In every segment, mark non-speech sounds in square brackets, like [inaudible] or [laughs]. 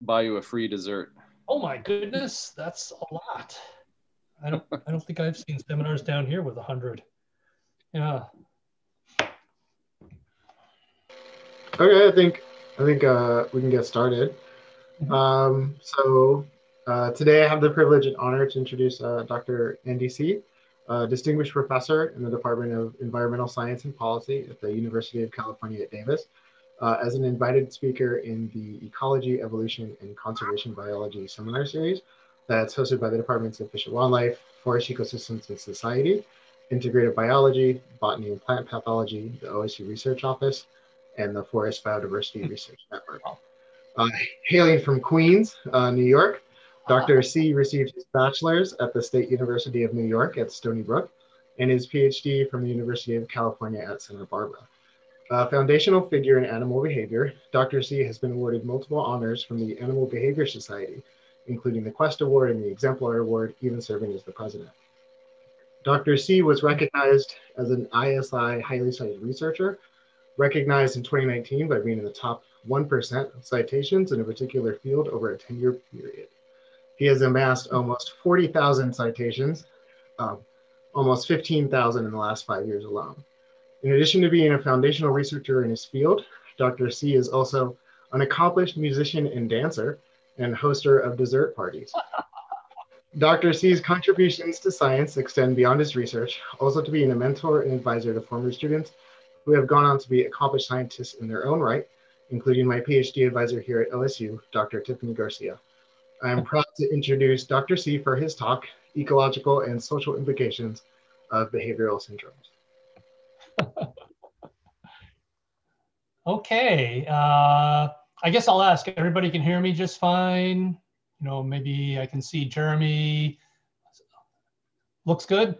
buy you a free dessert. Oh my goodness, that's a lot. I don't I don't think I've seen seminars down here with a hundred. Yeah. Okay, I think I think uh, we can get started. Mhm. Um, so uh, today I have the privilege and honor to introduce uh, Dr. Andy Sih., a distinguished professor in the Department of Environmental Science and Policy at the University of California at Davis, uh, as an invited speaker in the Ecology, Evolution, and Conservation Biology seminar series that's hosted by the Departments of Fish and Wildlife, Forest Ecosystems and Society, Integrative Biology, Botany and Plant Pathology, the OSU Research Office, and the Forest Biodiversity [laughs] Research Network. Uh, hailing from Queens, uh, New York, Dr. Sih received his bachelor's at the State University of New York at Stony Brook and his PhD from the University of California at Santa Barbara. A foundational figure in animal behavior, Dr. Sih has been awarded multiple honors from the Animal Behavior Society, including the Quest Award and the Exemplar Award, even serving as the president. Dr. Sih was recognized as an ISI highly cited researcher, recognized in 2019 by being in the top 1% of citations in a particular field over a 10 year period. He has amassed almost 40,000 citations, um, almost 15,000 in the last five years alone. In addition to being a foundational researcher in his field, Dr. Sih is also an accomplished musician and dancer and hoster of dessert parties. [laughs] Dr. Sih's contributions to science extend beyond his research, also to being a mentor and advisor to former students who have gone on to be accomplished scientists in their own right, including my PhD advisor here at OSU, Dr. Tiffany Garcia. I am proud to introduce Dr. Sih for his talk, Ecological and Social Implications of Behavioral Syndromes. [laughs] Okay. Uh, I guess I'll ask. Everybody can hear me just fine. You know, maybe I can see Jeremy. Looks good.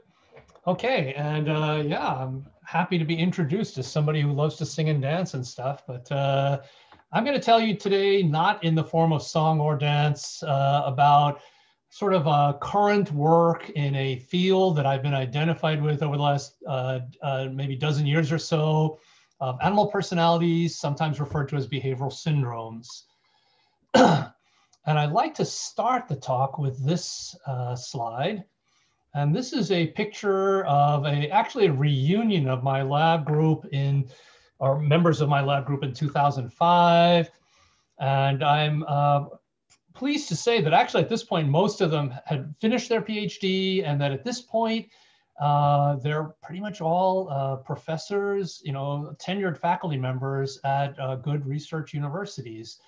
Okay. And uh, yeah, I'm happy to be introduced as somebody who loves to sing and dance and stuff. But uh, I'm going to tell you today, not in the form of song or dance, uh, about sort of a current work in a field that I've been identified with over the last uh, uh, maybe dozen years or so of animal personalities, sometimes referred to as behavioral syndromes. [clears throat] and I'd like to start the talk with this uh, slide. And this is a picture of a actually a reunion of my lab group in, or members of my lab group in 2005. And I'm uh, pleased to say that actually at this point, most of them had finished their PhD and that at this point, uh, they're pretty much all uh, professors, you know, tenured faculty members at uh, good research universities.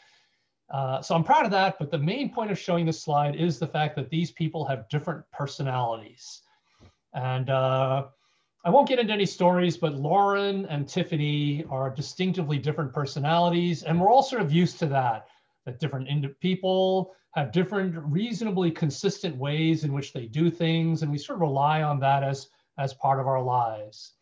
Uh, so I'm proud of that, but the main point of showing this slide is the fact that these people have different personalities. And uh, I won't get into any stories, but Lauren and Tiffany are distinctively different personalities, and we're all sort of used to that, that different people have different reasonably consistent ways in which they do things and we sort of rely on that as as part of our lives.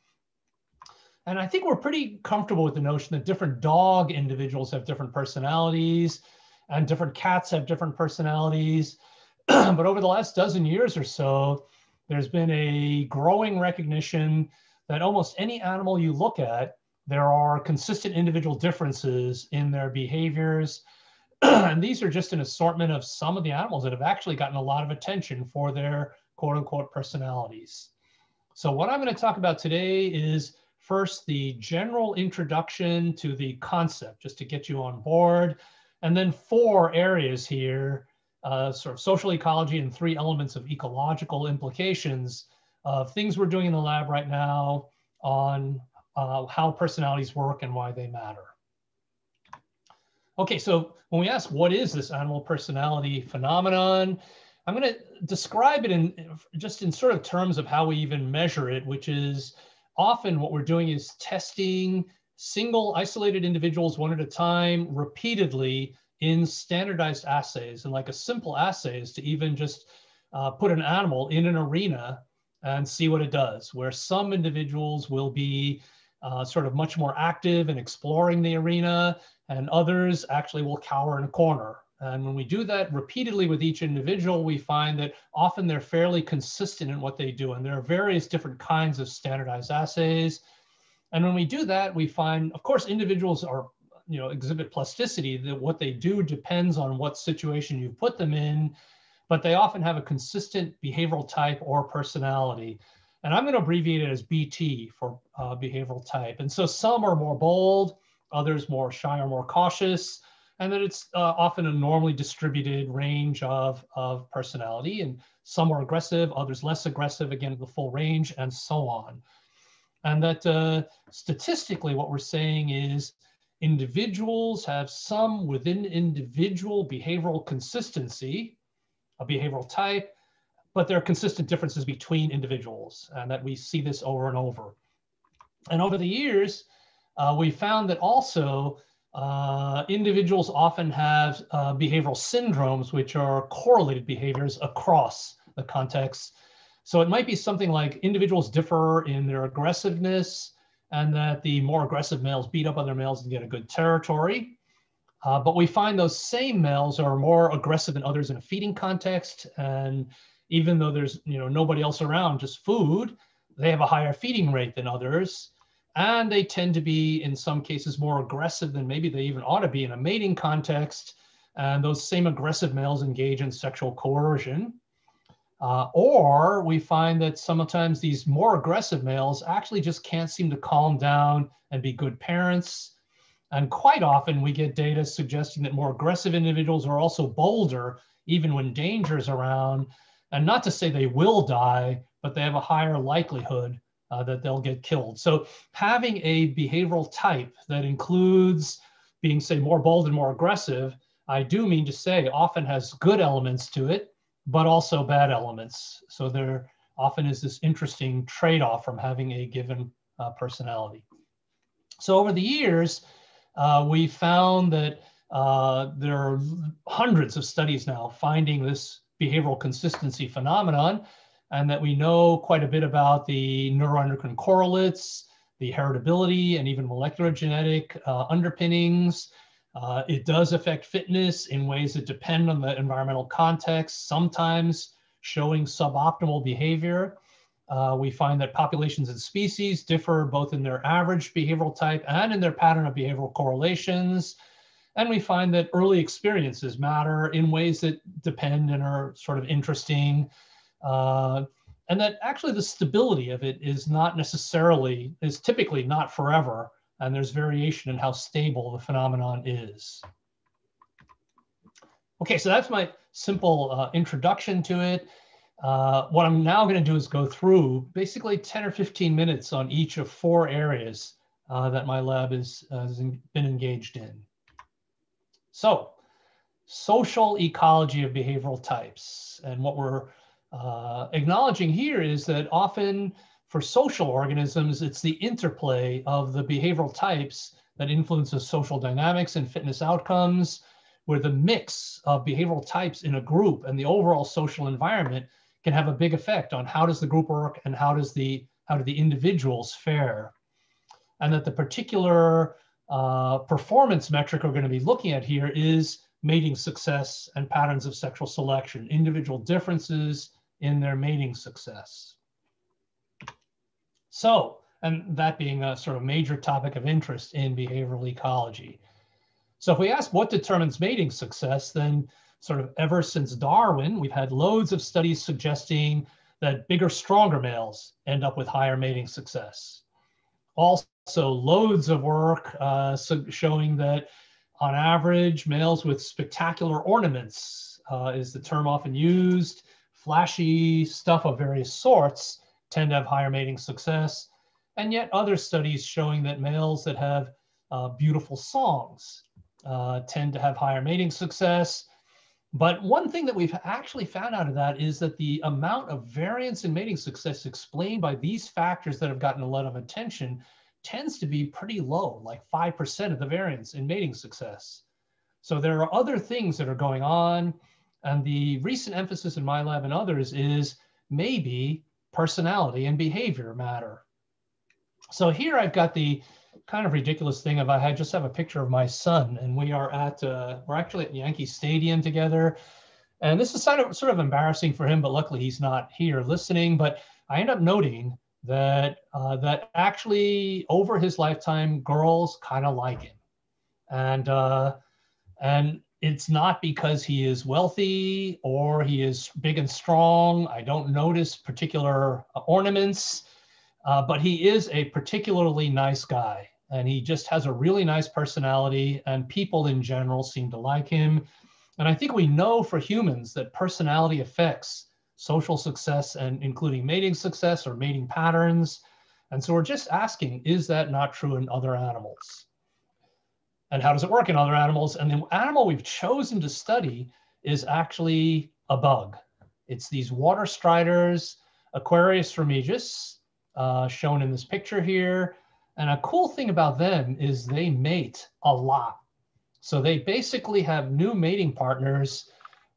And i think we're pretty comfortable with the notion that different dog individuals have different personalities and different cats have different personalities. [clears throat] But over the last dozen years or so there's been a growing recognition that almost any animal you look at there are consistent individual differences in their behaviors [clears throat] and these are just an assortment of some of the animals that have actually gotten a lot of attention for their quote unquote personalities. So what I'm going to talk about today is first the general introduction to the concept, just to get you on board, and then four areas here, uh, sort of social ecology and three elements of ecological implications of things we're doing in the lab right now on uh, how personalities work and why they matter. Okay, so when we ask what is this animal personality phenomenon, I'm going to describe it in just in sort of terms of how we even measure it, which is often what we're doing is testing single isolated individuals one at a time repeatedly in standardized assays. And like a simple assay is to even just uh, put an animal in an arena and see what it does, where some individuals will be uh, sort of much more active in exploring the arena and others actually will cower in a corner. And when we do that repeatedly with each individual, we find that often they're fairly consistent in what they do. And there are various different kinds of standardized assays. And when we do that, we find, of course, individuals are you know exhibit plasticity that what they do depends on what situation you put them in but they often have a consistent behavioral type or personality and i'm going to abbreviate it as bt for uh, behavioral type. And so some are more bold others more shy or more cautious. And that it's uh, often a normally distributed range of, of personality. And some are aggressive others less aggressive again the full range and so on. And that uh, statistically, what we're saying is individuals have some within individual behavioral consistency, a behavioral type, but there are consistent differences between individuals, and that we see this over and over. And over the years, uh, we found that also uh, individuals often have uh, behavioral syndromes, which are correlated behaviors across the context so it might be something like individuals differ in their aggressiveness and that the more aggressive males beat up other males and get a good territory. Uh, but we find those same males are more aggressive than others in a feeding context. And even though there's you know nobody else around, just food, they have a higher feeding rate than others. And they tend to be, in some cases, more aggressive than maybe they even ought to be in a mating context. And those same aggressive males engage in sexual coercion. Uh, or we find that sometimes these more aggressive males actually just can't seem to calm down and be good parents. And quite often we get data suggesting that more aggressive individuals are also bolder, even when danger is around. And not to say they will die, but they have a higher likelihood uh, that they'll get killed. So having a behavioral type that includes being, say, more bold and more aggressive, I do mean to say often has good elements to it but also bad elements. So there often is this interesting trade-off from having a given uh, personality. So over the years, uh, we found that uh, there are hundreds of studies now finding this behavioral consistency phenomenon, and that we know quite a bit about the neuroendocrine correlates, the heritability, and even molecular genetic uh, underpinnings, uh, it does affect fitness in ways that depend on the environmental context, sometimes showing suboptimal behavior. Uh, we find that populations and species differ both in their average behavioral type and in their pattern of behavioral correlations. And we find that early experiences matter in ways that depend and are sort of interesting. Uh, and that actually the stability of it is not necessarily, is typically not forever and there's variation in how stable the phenomenon is. Okay, so that's my simple uh, introduction to it. Uh, what I'm now going to do is go through basically 10 or 15 minutes on each of four areas uh, that my lab is, uh, has been engaged in. So, social ecology of behavioral types. And what we're uh, acknowledging here is that often for social organisms, it's the interplay of the behavioral types that influences social dynamics and fitness outcomes, where the mix of behavioral types in a group and the overall social environment can have a big effect on how does the group work and how does the how do the individuals fare, and that the particular uh, performance metric we're going to be looking at here is mating success and patterns of sexual selection, individual differences in their mating success. So, and that being a sort of major topic of interest in behavioral ecology. So if we ask what determines mating success, then sort of ever since Darwin, we've had loads of studies suggesting that bigger, stronger males end up with higher mating success. Also, loads of work uh, showing that on average, males with spectacular ornaments uh, is the term often used, flashy stuff of various sorts, tend to have higher mating success. And yet other studies showing that males that have uh, beautiful songs uh, tend to have higher mating success. But one thing that we've actually found out of that is that the amount of variance in mating success explained by these factors that have gotten a lot of attention tends to be pretty low, like 5% of the variance in mating success. So there are other things that are going on. And the recent emphasis in my lab and others is maybe personality and behavior matter. So here I've got the kind of ridiculous thing of I just have a picture of my son and we are at, uh, we're actually at Yankee Stadium together. And this is sort of, sort of embarrassing for him, but luckily he's not here listening. But I end up noting that, uh, that actually over his lifetime, girls kind of like him. And, uh, and it's not because he is wealthy or he is big and strong. I don't notice particular ornaments, uh, but he is a particularly nice guy. And he just has a really nice personality, and people in general seem to like him. And I think we know for humans that personality affects social success and including mating success or mating patterns. And so we're just asking, is that not true in other animals? And how does it work in other animals? And the animal we've chosen to study is actually a bug. It's these water striders, Aquarius remiges, uh, shown in this picture here. And a cool thing about them is they mate a lot. So they basically have new mating partners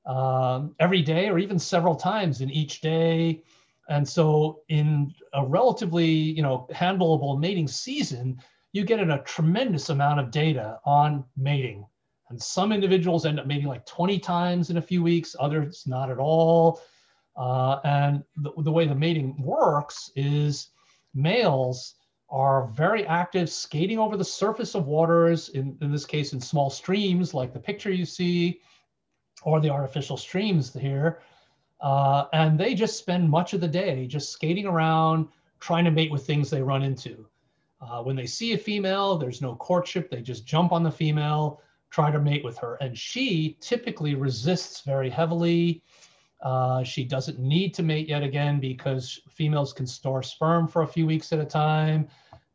um, every day or even several times in each day. And so in a relatively, you know, handleable mating season, you get a tremendous amount of data on mating. And some individuals end up mating like 20 times in a few weeks, others not at all. Uh, and the, the way the mating works is males are very active skating over the surface of waters, in, in this case, in small streams like the picture you see, or the artificial streams here. Uh, and they just spend much of the day just skating around, trying to mate with things they run into. Uh, when they see a female, there's no courtship. They just jump on the female, try to mate with her. And she typically resists very heavily. Uh, she doesn't need to mate yet again because females can store sperm for a few weeks at a time.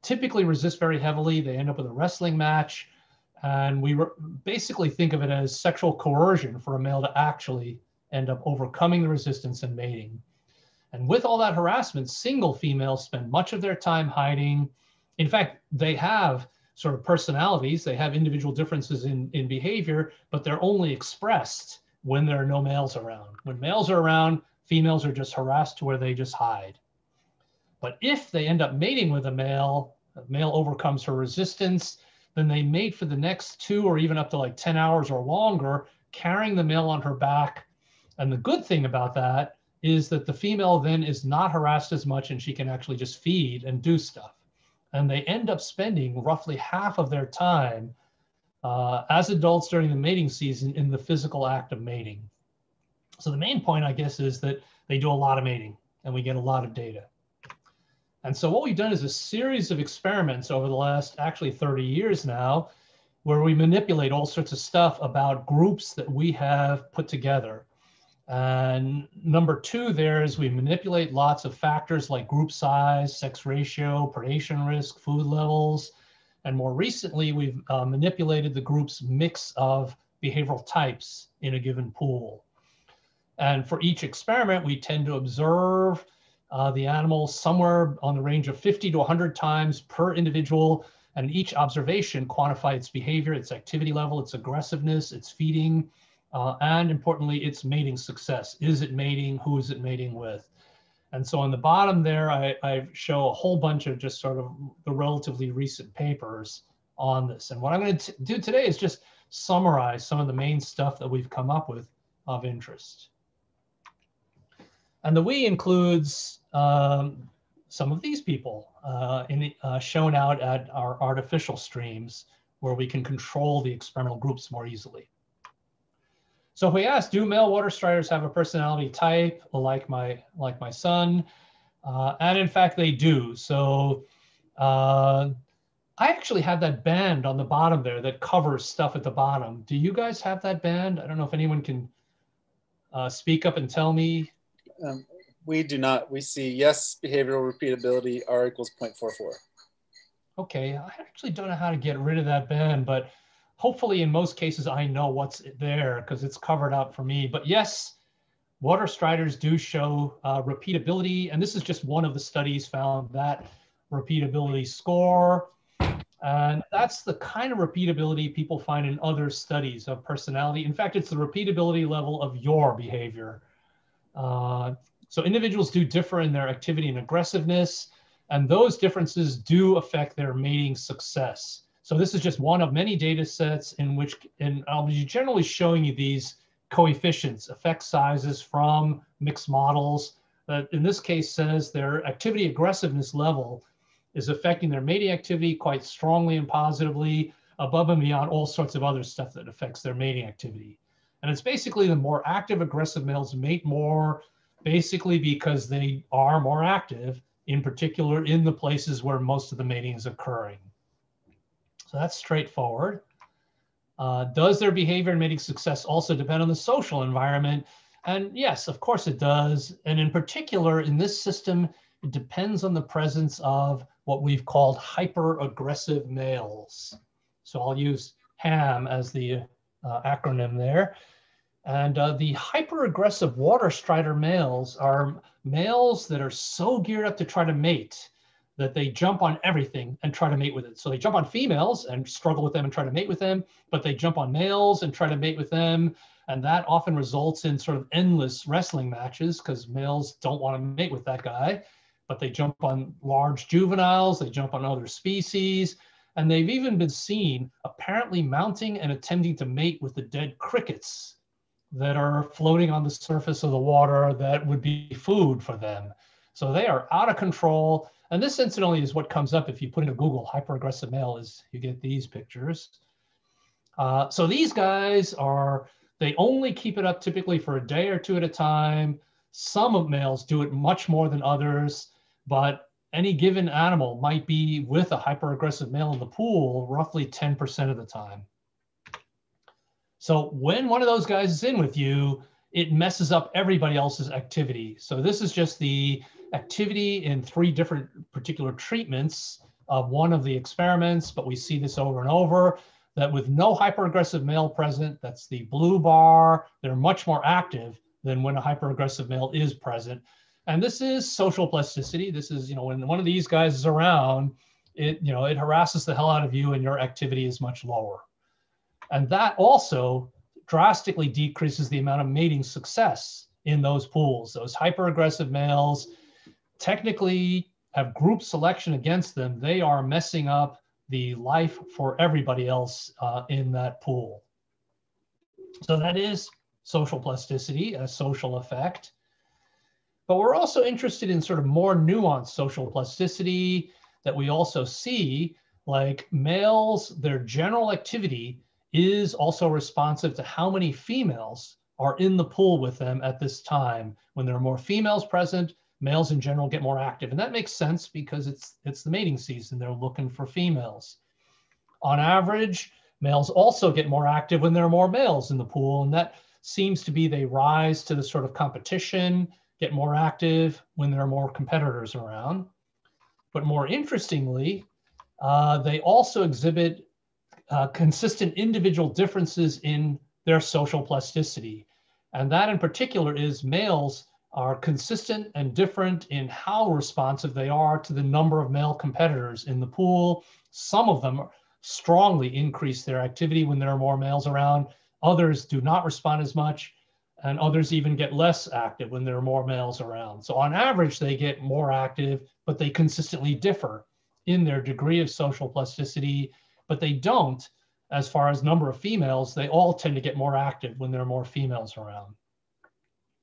Typically resist very heavily. They end up with a wrestling match. And we basically think of it as sexual coercion for a male to actually end up overcoming the resistance and mating. And with all that harassment, single females spend much of their time hiding. In fact, they have sort of personalities, they have individual differences in, in behavior, but they're only expressed when there are no males around. When males are around, females are just harassed to where they just hide. But if they end up mating with a male, a male overcomes her resistance, then they mate for the next two or even up to like 10 hours or longer, carrying the male on her back. And the good thing about that is that the female then is not harassed as much and she can actually just feed and do stuff. And they end up spending roughly half of their time uh, as adults during the mating season in the physical act of mating. So the main point, I guess, is that they do a lot of mating and we get a lot of data. And so what we've done is a series of experiments over the last actually 30 years now, where we manipulate all sorts of stuff about groups that we have put together. And number two there is we manipulate lots of factors like group size, sex ratio, predation risk, food levels. And more recently, we've uh, manipulated the group's mix of behavioral types in a given pool. And for each experiment, we tend to observe uh, the animal somewhere on the range of 50 to 100 times per individual. And each observation quantify its behavior, its activity level, its aggressiveness, its feeding, uh, and importantly, its mating success. Is it mating? Who is it mating with? And so on the bottom there, I, I show a whole bunch of just sort of the relatively recent papers on this. And what I'm going to do today is just summarize some of the main stuff that we've come up with of interest. And the we includes um, some of these people uh, in, uh, shown out at our artificial streams where we can control the experimental groups more easily. So if we ask, do male water striders have a personality type like my, like my son? Uh, and in fact, they do. So uh, I actually have that band on the bottom there that covers stuff at the bottom. Do you guys have that band? I don't know if anyone can uh, speak up and tell me um, we do not. We see yes, behavioral repeatability, R equals 0.44. Okay, I actually don't know how to get rid of that band, but hopefully in most cases I know what's there because it's covered up for me. But yes, water striders do show uh, repeatability, and this is just one of the studies found that repeatability score. And that's the kind of repeatability people find in other studies of personality. In fact, it's the repeatability level of your behavior. Uh, so individuals do differ in their activity and aggressiveness, and those differences do affect their mating success. So this is just one of many data sets in which, and I'll be generally showing you these coefficients, effect sizes from mixed models that in this case says their activity aggressiveness level is affecting their mating activity quite strongly and positively, above and beyond all sorts of other stuff that affects their mating activity. And it's basically the more active, aggressive males mate more, basically because they are more active, in particular in the places where most of the mating is occurring. So that's straightforward. Uh, does their behavior and mating success also depend on the social environment? And yes, of course it does. And in particular, in this system, it depends on the presence of what we've called hyper-aggressive males. So I'll use HAM as the uh, acronym there. And uh, the hyper-aggressive water strider males are males that are so geared up to try to mate that they jump on everything and try to mate with it. So they jump on females and struggle with them and try to mate with them, but they jump on males and try to mate with them. And that often results in sort of endless wrestling matches because males don't want to mate with that guy, but they jump on large juveniles, they jump on other species, and they've even been seen apparently mounting and attempting to mate with the dead crickets that are floating on the surface of the water that would be food for them. So they are out of control and this incidentally is what comes up if you put in a Google hyper-aggressive male is you get these pictures. Uh, so these guys are, they only keep it up typically for a day or two at a time. Some of males do it much more than others, but any given animal might be with a hyper-aggressive male in the pool roughly 10% of the time. So when one of those guys is in with you, it messes up everybody else's activity. So this is just the activity in three different particular treatments of one of the experiments, but we see this over and over that with no hyperaggressive male present, that's the blue bar, they're much more active than when a hyperaggressive male is present. And this is social plasticity. This is, you know, when one of these guys is around, it, you know, it harasses the hell out of you and your activity is much lower. And that also drastically decreases the amount of mating success in those pools. Those hyper aggressive males technically have group selection against them, they are messing up the life for everybody else uh, in that pool. So that is social plasticity, a social effect. But we're also interested in sort of more nuanced social plasticity that we also see, like males, their general activity is also responsive to how many females are in the pool with them at this time. When there are more females present, males in general get more active. And that makes sense because it's, it's the mating season. They're looking for females. On average, males also get more active when there are more males in the pool. And that seems to be they rise to the sort of competition, get more active when there are more competitors around. But more interestingly, uh, they also exhibit uh, consistent individual differences in their social plasticity. And that in particular is males are consistent and different in how responsive they are to the number of male competitors in the pool. Some of them strongly increase their activity when there are more males around. Others do not respond as much, and others even get less active when there are more males around. So, on average, they get more active, but they consistently differ in their degree of social plasticity, but they don't as far as number of females. They all tend to get more active when there are more females around.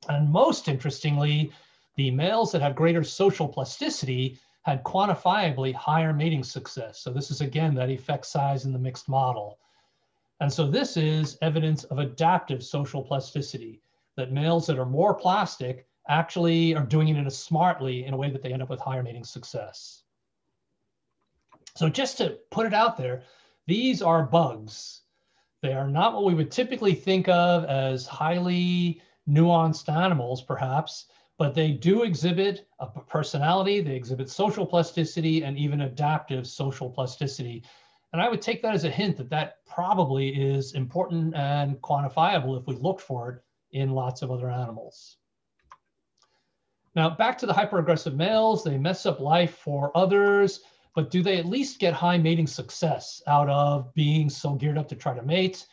And most interestingly, the males that have greater social plasticity had quantifiably higher mating success. So this is again that effect size in the mixed model. And so this is evidence of adaptive social plasticity, that males that are more plastic actually are doing it in a smartly in a way that they end up with higher mating success. So just to put it out there, these are bugs. They are not what we would typically think of as highly nuanced animals, perhaps, but they do exhibit a personality, they exhibit social plasticity, and even adaptive social plasticity. And I would take that as a hint that that probably is important and quantifiable if we looked for it in lots of other animals. Now, back to the hyperaggressive males, they mess up life for others, but do they at least get high mating success out of being so geared up to try to mate?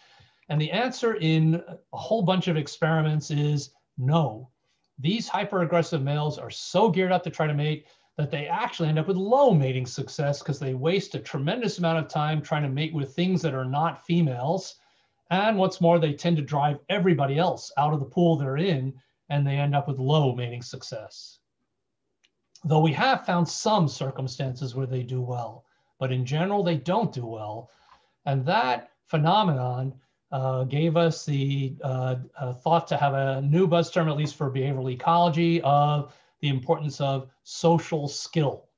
And the answer in a whole bunch of experiments is no. These hyper-aggressive males are so geared up to try to mate that they actually end up with low mating success because they waste a tremendous amount of time trying to mate with things that are not females. And what's more, they tend to drive everybody else out of the pool they're in, and they end up with low mating success. Though we have found some circumstances where they do well, but in general, they don't do well And that phenomenon uh, gave us the uh, uh, thought to have a new buzz term, at least for behavioral ecology, of the importance of social skill.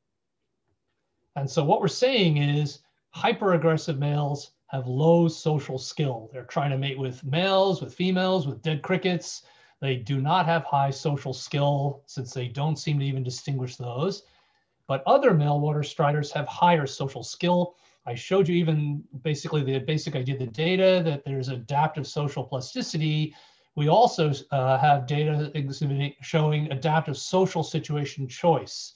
And so what we're saying is hyper-aggressive males have low social skill. They're trying to mate with males, with females, with dead crickets. They do not have high social skill since they don't seem to even distinguish those. But other male water striders have higher social skill I showed you even basically the basic idea of the data that there's adaptive social plasticity. We also uh, have data showing adaptive social situation choice,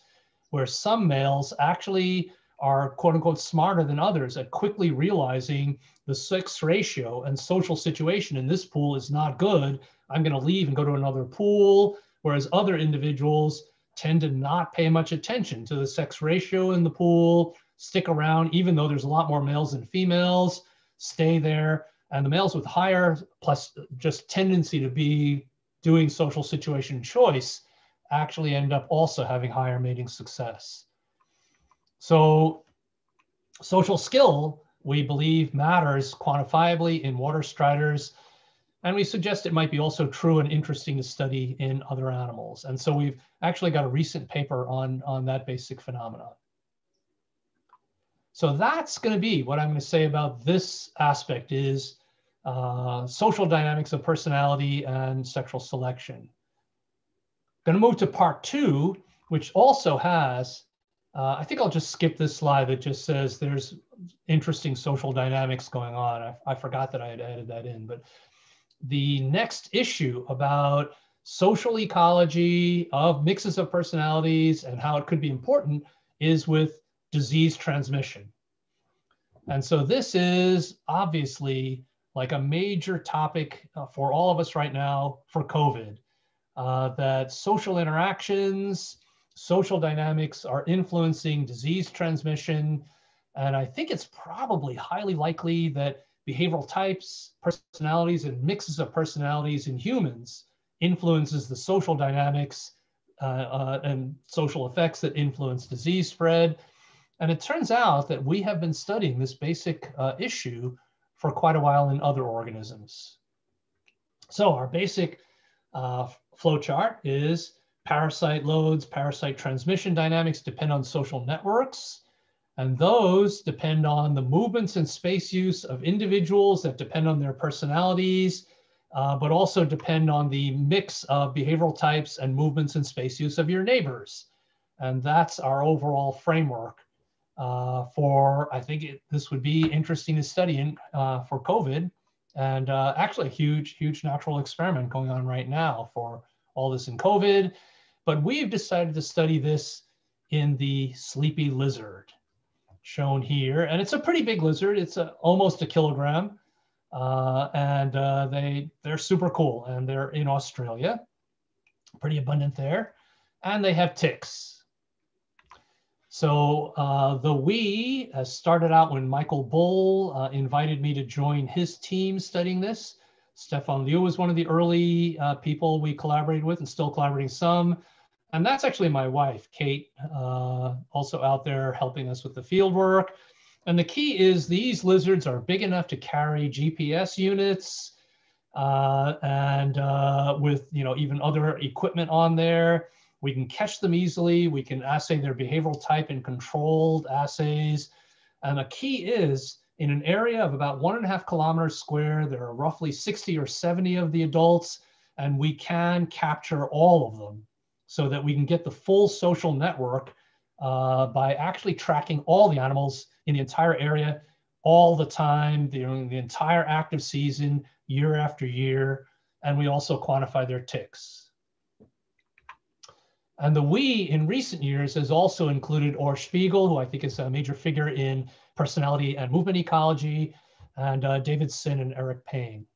where some males actually are quote unquote smarter than others at quickly realizing the sex ratio and social situation in this pool is not good. I'm going to leave and go to another pool. Whereas other individuals tend to not pay much attention to the sex ratio in the pool, stick around, even though there's a lot more males than females, stay there. And the males with higher plus just tendency to be doing social situation choice actually end up also having higher mating success. So social skill, we believe matters quantifiably in water striders. And we suggest it might be also true and interesting to study in other animals. And so we've actually got a recent paper on, on that basic phenomenon. So that's going to be what I'm going to say about this aspect is uh, social dynamics of personality and sexual selection. Going to move to part two, which also has, uh, I think I'll just skip this slide that just says there's interesting social dynamics going on. I, I forgot that I had added that in, but the next issue about social ecology of mixes of personalities and how it could be important is with disease transmission. And so this is obviously like a major topic uh, for all of us right now for COVID, uh, that social interactions, social dynamics are influencing disease transmission. And I think it's probably highly likely that behavioral types, personalities, and mixes of personalities in humans influences the social dynamics uh, uh, and social effects that influence disease spread and it turns out that we have been studying this basic uh, issue for quite a while in other organisms. So our basic uh, flowchart is parasite loads, parasite transmission dynamics depend on social networks. And those depend on the movements and space use of individuals that depend on their personalities, uh, but also depend on the mix of behavioral types and movements and space use of your neighbors. And that's our overall framework uh, for, I think it, this would be interesting to study in, uh, for COVID and uh, actually a huge, huge natural experiment going on right now for all this in COVID. But we've decided to study this in the sleepy lizard shown here. And it's a pretty big lizard. It's a, almost a kilogram. Uh, and uh, they, they're super cool. And they're in Australia, pretty abundant there. And they have ticks. So uh, the we uh, started out when Michael Bull uh, invited me to join his team studying this. Stephan Leu was one of the early uh, people we collaborated with and still collaborating some. And that's actually my wife, Kate, uh, also out there helping us with the field work. And the key is these lizards are big enough to carry GPS units uh, and with you know even other equipment on there. We can catch them easily. We can assay their behavioral type in controlled assays. And the key is in an area of about one and a half kilometers square, there are roughly 60 or 70 of the adults, and we can capture all of them so that we can get the full social network uh, by actually tracking all the animals in the entire area all the time during the entire active season, year after year. And we also quantify their ticks. And the we in recent years has also included Or Spiegel, who I think is a major figure in personality and movement ecology, and uh, David Sinn and Eric Payne.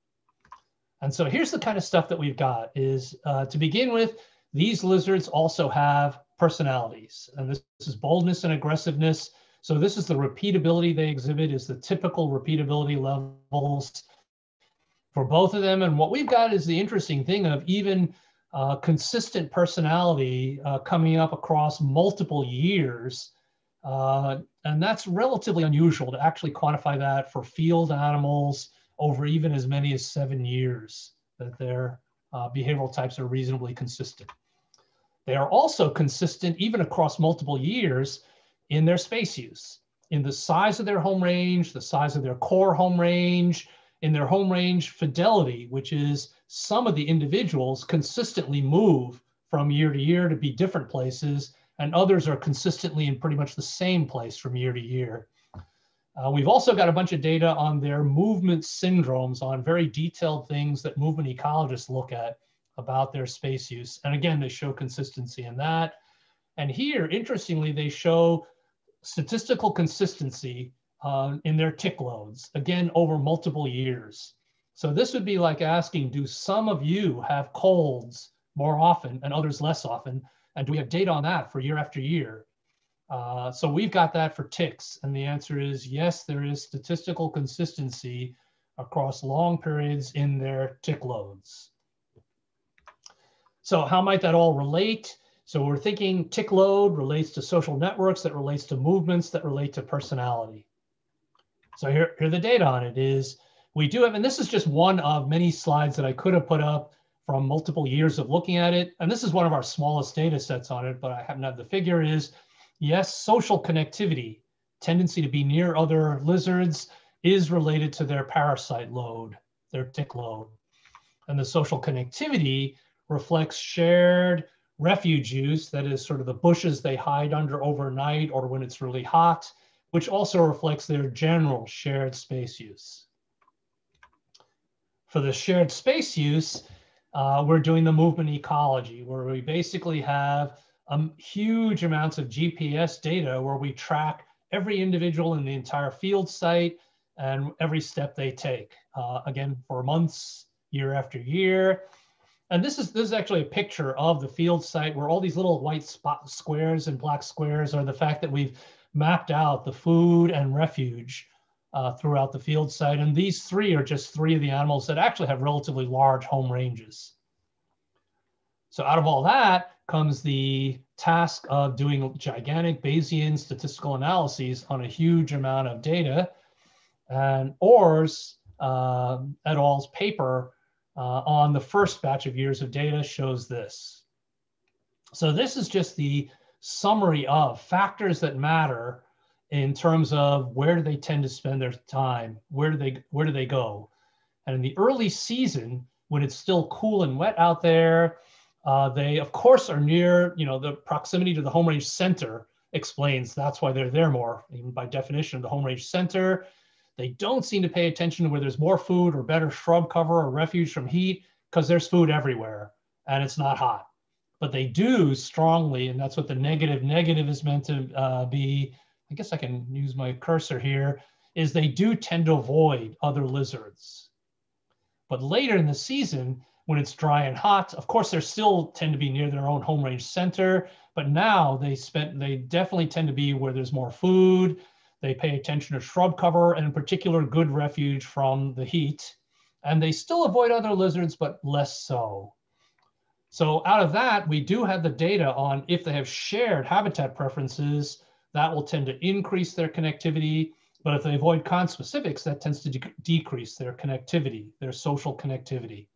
And so here's the kind of stuff that we've got is uh, to begin with, these lizards also have personalities. And this, this is boldness and aggressiveness. So this is the repeatability they exhibit is the typical repeatability levels for both of them. And what we've got is the interesting thing of even uh, consistent personality uh, coming up across multiple years Uh, and that's relatively unusual to actually quantify that for field animals over even as many as seven years, that their uh, behavioral types are reasonably consistent. They are also consistent even across multiple years in their space use, in the size of their home range, the size of their core home range, in their home range fidelity, which is some of the individuals consistently move from year to year to be different places, and others are consistently in pretty much the same place from year to year. Uh, we've also got a bunch of data on their movement syndromes on very detailed things that movement ecologists look at about their space use. And again, they show consistency in that. And here, interestingly, they show statistical consistency uh, in their tick loads, again, over multiple years. So this would be like asking, do some of you have colds more often and others less often? And do we have data on that for year after year? Uh, so we've got that for ticks. And the answer is yes, there is statistical consistency across long periods in their tick loads. So how might that all relate? So we're thinking tick load relates to social networks, that relates to movements, that relate to personality. So here, here the data on it is we do have, and this is just one of many slides that I could have put up from multiple years of looking at it. And this is one of our smallest data sets on it, but I happen to have the figure is, yes, social connectivity, tendency to be near other lizards is related to their parasite load, their tick load. And the social connectivity reflects shared refuge use, that is sort of the bushes they hide under overnight or when it's really hot, which also reflects their general shared space use. For the shared space use, uh, we're doing the movement ecology, where we basically have um, huge amounts of GPS data where we track every individual in the entire field site and every step they take. Uh, again, for months, year after year. And this is this is actually a picture of the field site where all these little white spot squares and black squares are the fact that we've mapped out the food and refuge uh, throughout the field site. And these three are just three of the animals that actually have relatively large home ranges. So out of all that comes the task of doing gigantic Bayesian statistical analyses on a huge amount of data. And Or's uh, et al.'s paper uh, on the first batch of years of data shows this. So this is just the summary of factors that matter in terms of where do they tend to spend their time, where do they where do they go, and in the early season when it's still cool and wet out there, uh, they of course are near you know the proximity to the home range center explains. That's why they're there more. Even by definition of the home range center they don't seem to pay attention to where there's more food or better shrub cover or refuge from heat because there's food everywhere and it's not hot. But they do strongly, and that's what the negative negative is meant to uh, be. I guess I can use my cursor here, is they do tend to avoid other lizards. But later in the season, when it's dry and hot, of course, they still tend to be near their own home range center, but now they spent they definitely tend to be where there's more food, they pay attention to shrub cover and in particular good refuge from the heat. And they still avoid other lizards, but less so. So out of that, we do have the data on if they have shared habitat preferences, that will tend to increase their connectivity. But if they avoid conspecifics, that tends to de decrease their connectivity, their social connectivity.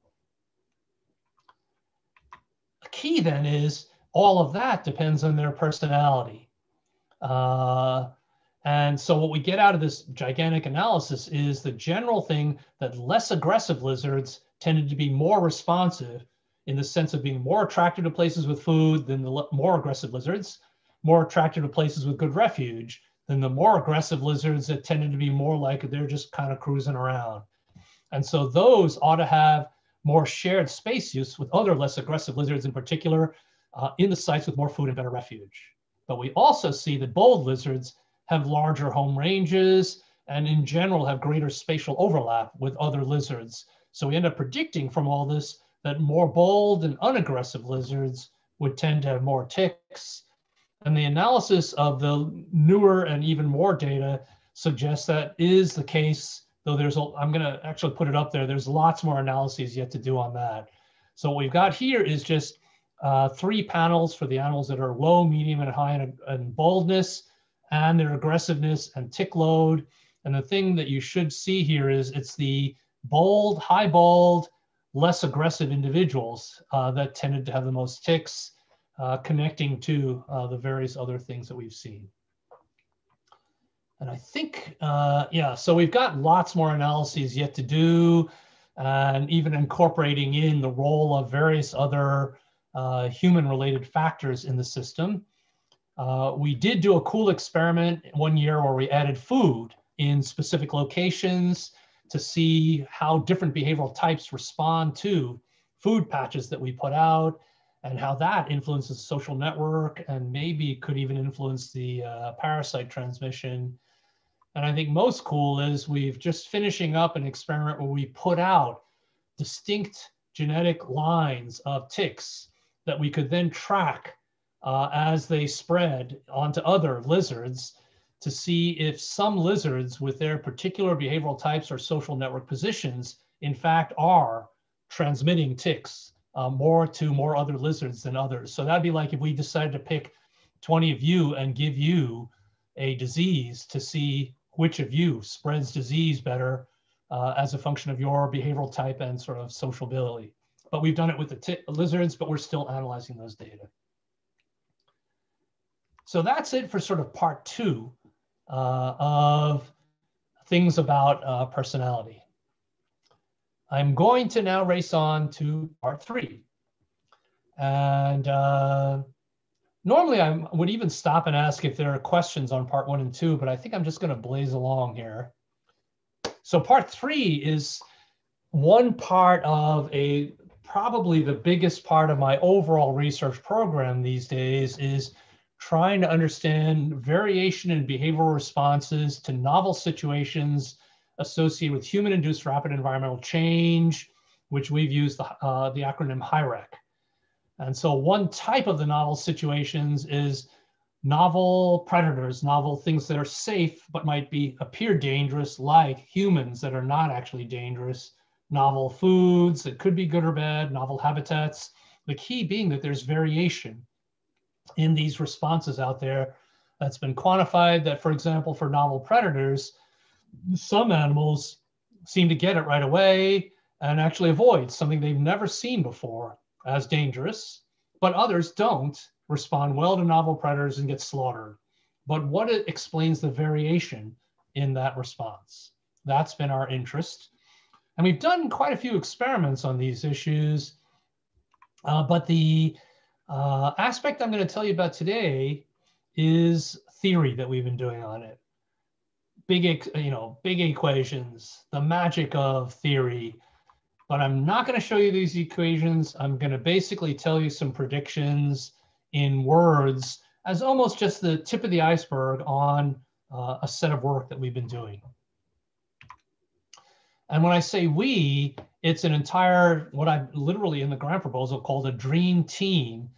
The key then is all of that depends on their personality. Uh, and so what we get out of this gigantic analysis is the general thing that less aggressive lizards tended to be more responsive in the sense of being more attracted to places with food than the more aggressive lizards, more attracted to places with good refuge than the more aggressive lizards that tended to be more like they're just kind of cruising around. And so those ought to have more shared space use with other less aggressive lizards in particular uh, in the sites with more food and better refuge. But we also see that bold lizards have larger home ranges, and in general have greater spatial overlap with other lizards. So we end up predicting from all this that more bold and unaggressive lizards would tend to have more ticks. And the analysis of the newer and even more data suggests that is the case, though there's, a, I'm gonna actually put it up there, there's lots more analyses yet to do on that. So what we've got here is just uh, three panels for the animals that are low, medium, and high in, in boldness and their aggressiveness and tick load. And the thing that you should see here is it's the bold, high bold, less aggressive individuals uh, that tended to have the most ticks uh, connecting to uh, the various other things that we've seen. And I think, uh, yeah, so we've got lots more analyses yet to do and even incorporating in the role of various other uh, human related factors in the system. Uh, we did do a cool experiment one year where we added food in specific locations to see how different behavioral types respond to food patches that we put out and how that influences social network and maybe could even influence the uh, parasite transmission. And I think most cool is we've just finishing up an experiment where we put out distinct genetic lines of ticks that we could then track uh, as they spread onto other lizards to see if some lizards with their particular behavioral types or social network positions, in fact, are transmitting ticks uh, more to more other lizards than others. So that'd be like if we decided to pick 20 of you and give you a disease to see which of you spreads disease better uh, as a function of your behavioral type and sort of sociability. But we've done it with the lizards, but we're still analyzing those data. So that's it for sort of part two uh, of things about uh, personality. I'm going to now race on to part three. And uh, normally I would even stop and ask if there are questions on part one and two, but I think I'm just gonna blaze along here. So part three is one part of a, probably the biggest part of my overall research program these days is trying to understand variation in behavioral responses to novel situations associated with human-induced rapid environmental change, which we've used the, uh, the acronym HIREC. And so one type of the novel situations is novel predators, novel things that are safe but might be appear dangerous, like humans that are not actually dangerous, novel foods that could be good or bad, novel habitats. The key being that there's variation in these responses out there that's been quantified that, for example, for novel predators, some animals seem to get it right away and actually avoid something they've never seen before as dangerous, but others don't respond well to novel predators and get slaughtered. But what it explains the variation in that response? That's been our interest. And we've done quite a few experiments on these issues, uh, but the uh, aspect I'm going to tell you about today is theory that we've been doing on it. Big, you know, big equations, the magic of theory. But I'm not going to show you these equations. I'm going to basically tell you some predictions in words as almost just the tip of the iceberg on uh, a set of work that we've been doing. And when I say we, it's an entire, what I'm literally in the grant proposal called a dream team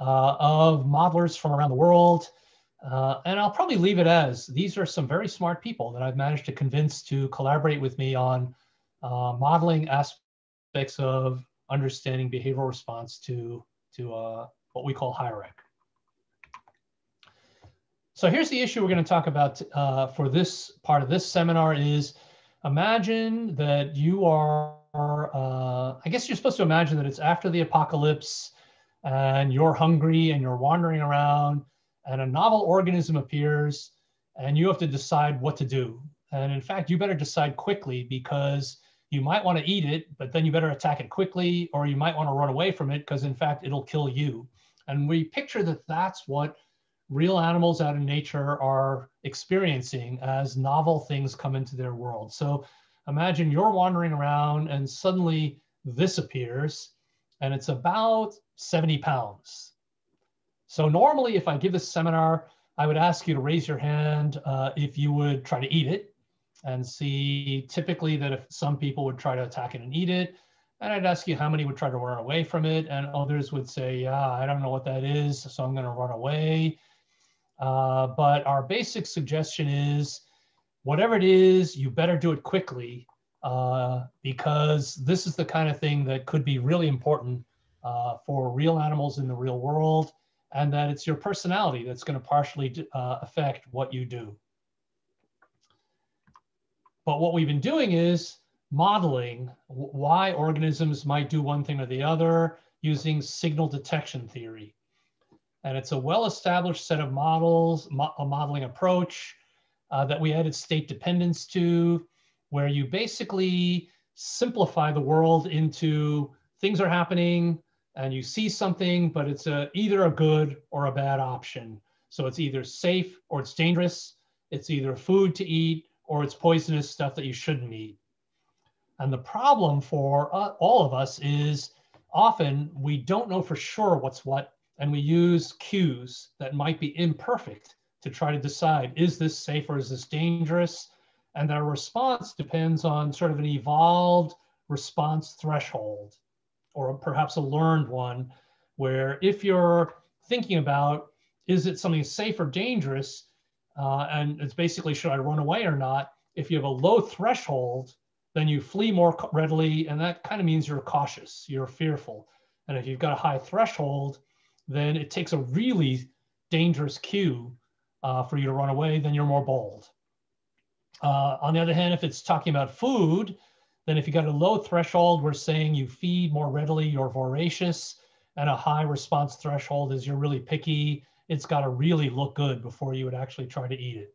uh, of modelers from around the world. Uh, and I'll probably leave it as these are some very smart people that I've managed to convince to collaborate with me on uh, modeling aspects of understanding behavioral response to, to uh, what we call HIREC. So here's the issue we're going to talk about uh, for this part of this seminar is imagine that you are, uh, I guess you're supposed to imagine that it's after the apocalypse and you're hungry and you're wandering around and a novel organism appears and you have to decide what to do. And in fact, you better decide quickly because you might want to eat it, but then you better attack it quickly, or you might want to run away from it because in fact, it'll kill you. And we picture that that's what real animals out in nature are experiencing as novel things come into their world. So imagine you're wandering around and suddenly this appears and it's about 70 pounds. So normally if I give this seminar, I would ask you to raise your hand uh, if you would try to eat it and see typically that if some people would try to attack it and eat it, and I'd ask you how many would try to run away from it, and others would say, yeah, I don't know what that is, so I'm gonna run away. Uh, but our basic suggestion is whatever it is, you better do it quickly uh, because this is the kind of thing that could be really important uh, for real animals in the real world. and that it's your personality that's going to partially uh, affect what you do. But what we've been doing is modeling why organisms might do one thing or the other using signal detection theory. And it's a well-established set of models, mo a modeling approach uh, that we added state dependence to, where you basically simplify the world into things are happening and you see something, but it's a, either a good or a bad option. So it's either safe or it's dangerous. It's either food to eat or it's poisonous stuff that you shouldn't eat. And the problem for uh, all of us is often we don't know for sure what's what, and we use cues that might be imperfect to try to decide is this safe or is this dangerous? And our response depends on sort of an evolved response threshold, or perhaps a learned one, where if you're thinking about is it something safe or dangerous, uh, and it's basically should I run away or not? If you have a low threshold, then you flee more readily, and that kind of means you're cautious, you're fearful. And if you've got a high threshold, then it takes a really dangerous cue uh, for you to run away, then you're more bold. Uh, on the other hand, if it's talking about food, then if you got a low threshold, we're saying you feed more readily, you're voracious, and a high response threshold is you're really picky it's got to really look good before you would actually try to eat it.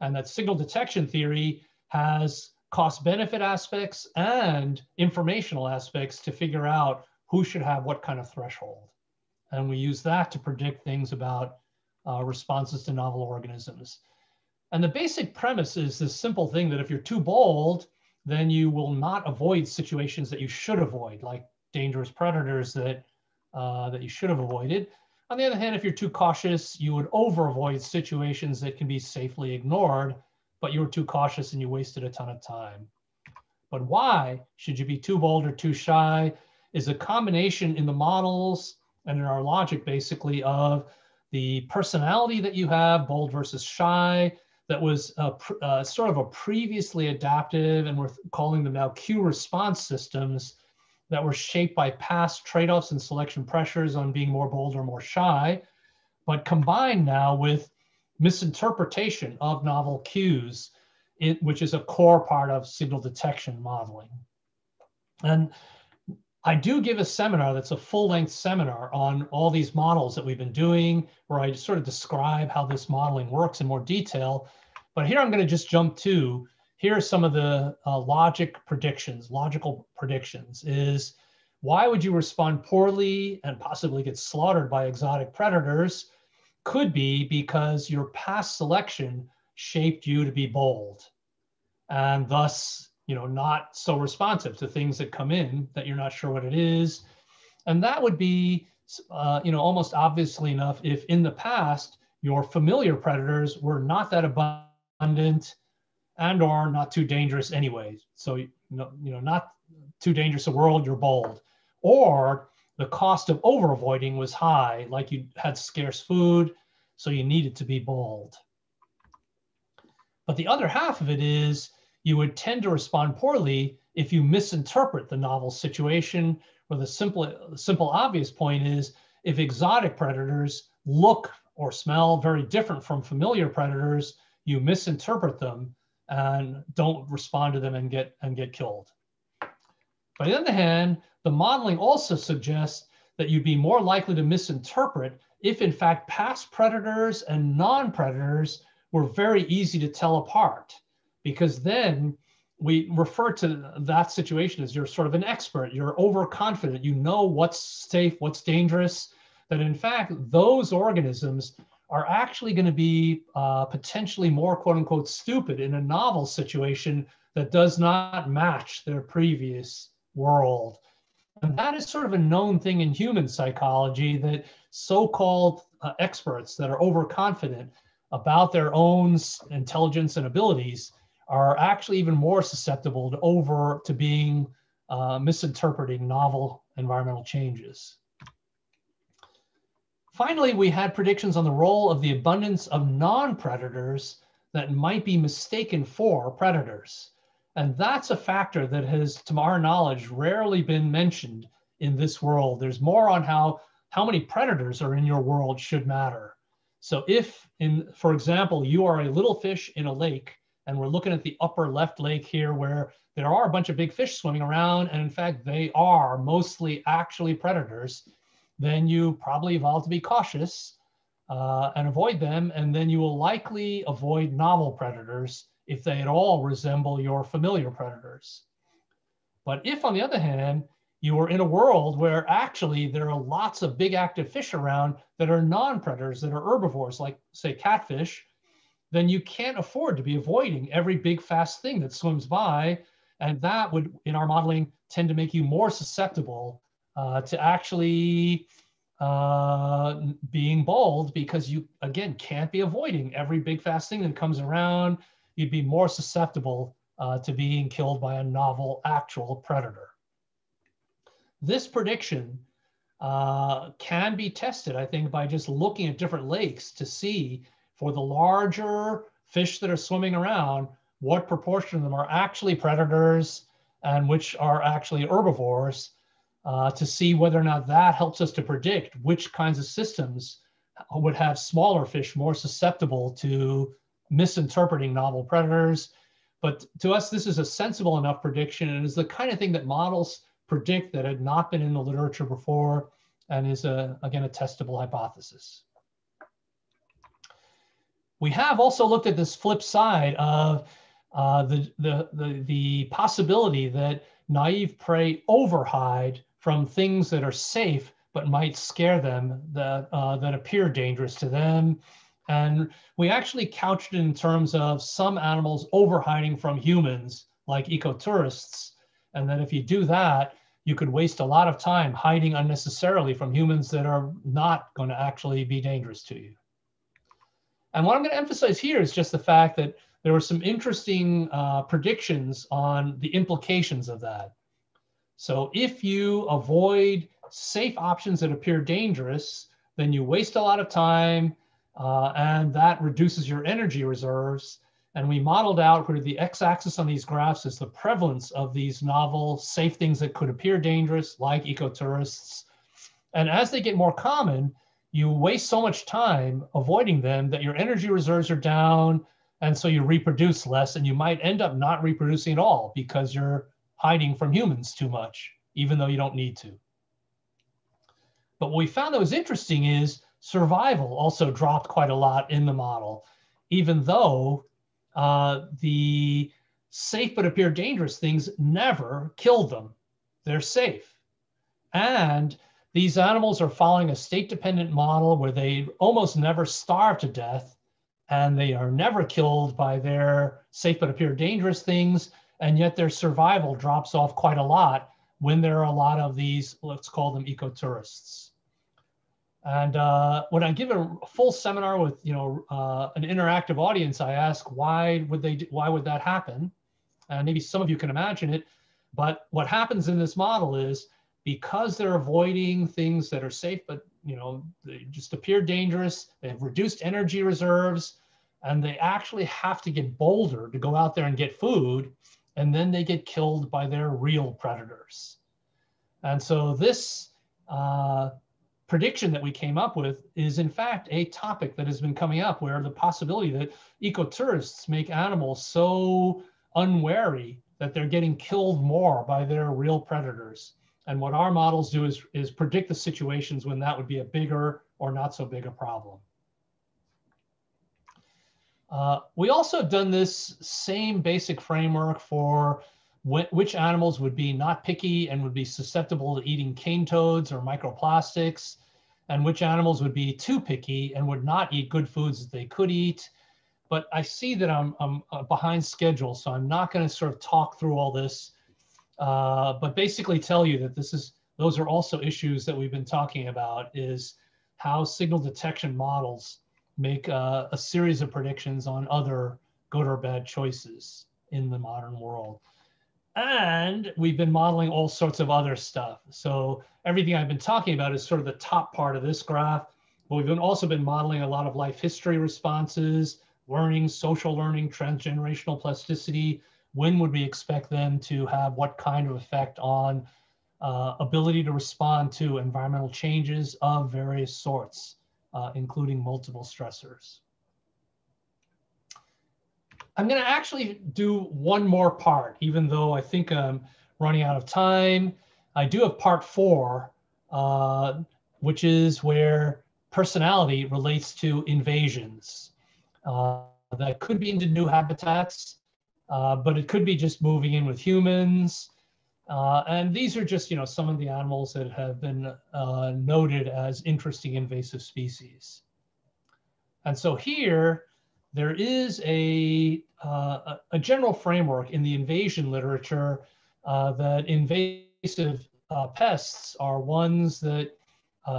And that signal detection theory has cost benefit aspects and informational aspects to figure out who should have what kind of threshold. And we use that to predict things about uh, responses to novel organisms. And the basic premise is this simple thing that if you're too bold, then you will not avoid situations that you should avoid, like dangerous predators that, uh, that you should have avoided. On the other hand, if you're too cautious, you would over avoid situations that can be safely ignored, but you were too cautious and you wasted a ton of time. But why should you be too bold or too shy is a combination in the models and in our logic basically of the personality that you have, bold versus shy, that was a, uh, sort of a previously adaptive, and we're calling them now cue response systems that were shaped by past trade-offs and selection pressures on being more bold or more shy, but combined now with misinterpretation of novel cues, it, which is a core part of signal detection modeling. And I do give a seminar that's a full-length seminar on all these models that we've been doing, where I sort of describe how this modeling works in more detail. But here I'm going to just jump to here are some of the uh, logic predictions, logical predictions is why would you respond poorly and possibly get slaughtered by exotic predators? Could be because your past selection shaped you to be bold and thus, you know, not so responsive to things that come in that you're not sure what it is. And that would be, uh, you know, almost obviously enough if in the past your familiar predators were not that abundant and or not too dangerous anyways. So you know, you know, not too dangerous a world, you're bold. Or the cost of over avoiding was high, like you had scarce food, so you needed to be bold. But the other half of it is you would tend to respond poorly if you misinterpret the novel situation, where the simple, simple obvious point is if exotic predators look or smell very different from familiar predators, you misinterpret them and don't respond to them and get and get killed. But on the other hand, the modeling also suggests that you'd be more likely to misinterpret if in fact past predators and non-predators were very easy to tell apart because then we refer to that situation as you're sort of an expert you're overconfident you know what's safe what's dangerous that in fact those organisms are actually going to be uh, potentially more quote unquote stupid in a novel situation that does not match their previous world. And that is sort of a known thing in human psychology that so called uh, experts that are overconfident about their own intelligence and abilities are actually even more susceptible to over to being uh, misinterpreting novel environmental changes. Finally, we had predictions on the role of the abundance of non-predators that might be mistaken for predators. And that's a factor that has, to our knowledge, rarely been mentioned in this world. There's more on how how many predators are in your world should matter. So if, in for example, you are a little fish in a lake, and we're looking at the upper left lake here where there are a bunch of big fish swimming around, and in fact, they are mostly actually predators, then you probably evolve to be cautious uh, and avoid them, and then you will likely avoid novel predators if they at all resemble your familiar predators. But if, on the other hand, you are in a world where actually there are lots of big active fish around that are non-predators, that are herbivores, like say catfish, then you can't afford to be avoiding every big fast thing that swims by. And that would, in our modeling, tend to make you more susceptible uh, to actually uh, being bold because you, again, can't be avoiding every big fast thing that comes around. You'd be more susceptible uh, to being killed by a novel actual predator. This prediction uh, can be tested, I think, by just looking at different lakes to see for the larger fish that are swimming around, what proportion of them are actually predators and which are actually herbivores uh, to see whether or not that helps us to predict which kinds of systems would have smaller fish more susceptible to misinterpreting novel predators. But to us, this is a sensible enough prediction and is the kind of thing that models predict that had not been in the literature before and is, a, again, a testable hypothesis. We have also looked at this flip side of uh, the, the, the, the possibility that naive prey overhide from things that are safe but might scare them that, uh, that appear dangerous to them. And we actually couched it in terms of some animals overhiding from humans, like ecotourists. And then if you do that, you could waste a lot of time hiding unnecessarily from humans that are not going to actually be dangerous to you. And what I'm going to emphasize here is just the fact that there were some interesting uh, predictions on the implications of that. So if you avoid safe options that appear dangerous, then you waste a lot of time uh, and that reduces your energy reserves. And we modeled out where the x-axis on these graphs is the prevalence of these novel safe things that could appear dangerous, like ecotourists. And as they get more common, you waste so much time avoiding them that your energy reserves are down. And so you reproduce less and you might end up not reproducing at all because you're hiding from humans too much, even though you don't need to. But what we found that was interesting is survival also dropped quite a lot in the model, even though uh, the safe but appear dangerous things never killed them. They're safe. And these animals are following a state dependent model where they almost never starve to death and they are never killed by their safe but appear dangerous things. And yet their survival drops off quite a lot when there are a lot of these, let's call them ecotourists. And uh, when I give a full seminar with you know uh, an interactive audience, I ask why would they why would that happen? And maybe some of you can imagine it. But what happens in this model is because they're avoiding things that are safe, but you know, they just appear dangerous. They have reduced energy reserves, and they actually have to get bolder to go out there and get food, and then they get killed by their real predators. And so this uh, prediction that we came up with is in fact a topic that has been coming up where the possibility that ecotourists make animals so unwary that they're getting killed more by their real predators. And what our models do is, is predict the situations when that would be a bigger or not so big a problem. Uh, we also have done this same basic framework for wh which animals would be not picky and would be susceptible to eating cane toads or microplastics, and which animals would be too picky and would not eat good foods that they could eat. But I see that I'm, I'm uh, behind schedule, so I'm not going to sort of talk through all this uh, but basically tell you that this is those are also issues that we've been talking about is how signal detection models make uh, a series of predictions on other good or bad choices in the modern world. And we've been modeling all sorts of other stuff. So everything I've been talking about is sort of the top part of this graph, but we've been also been modeling a lot of life history responses, learning, social learning, transgenerational plasticity, when would we expect them to have what kind of effect on uh, ability to respond to environmental changes of various sorts, uh, including multiple stressors. I'm going to actually do one more part, even though I think I'm running out of time. I do have part four, uh, which is where personality relates to invasions. Uh, that could be into new habitats, uh, but it could be just moving in with humans. Uh, and these are just, you know, some of the animals that have been uh, noted as interesting invasive species. And so here, there is a, uh, a general framework in the invasion literature uh, that invasive pests are ones that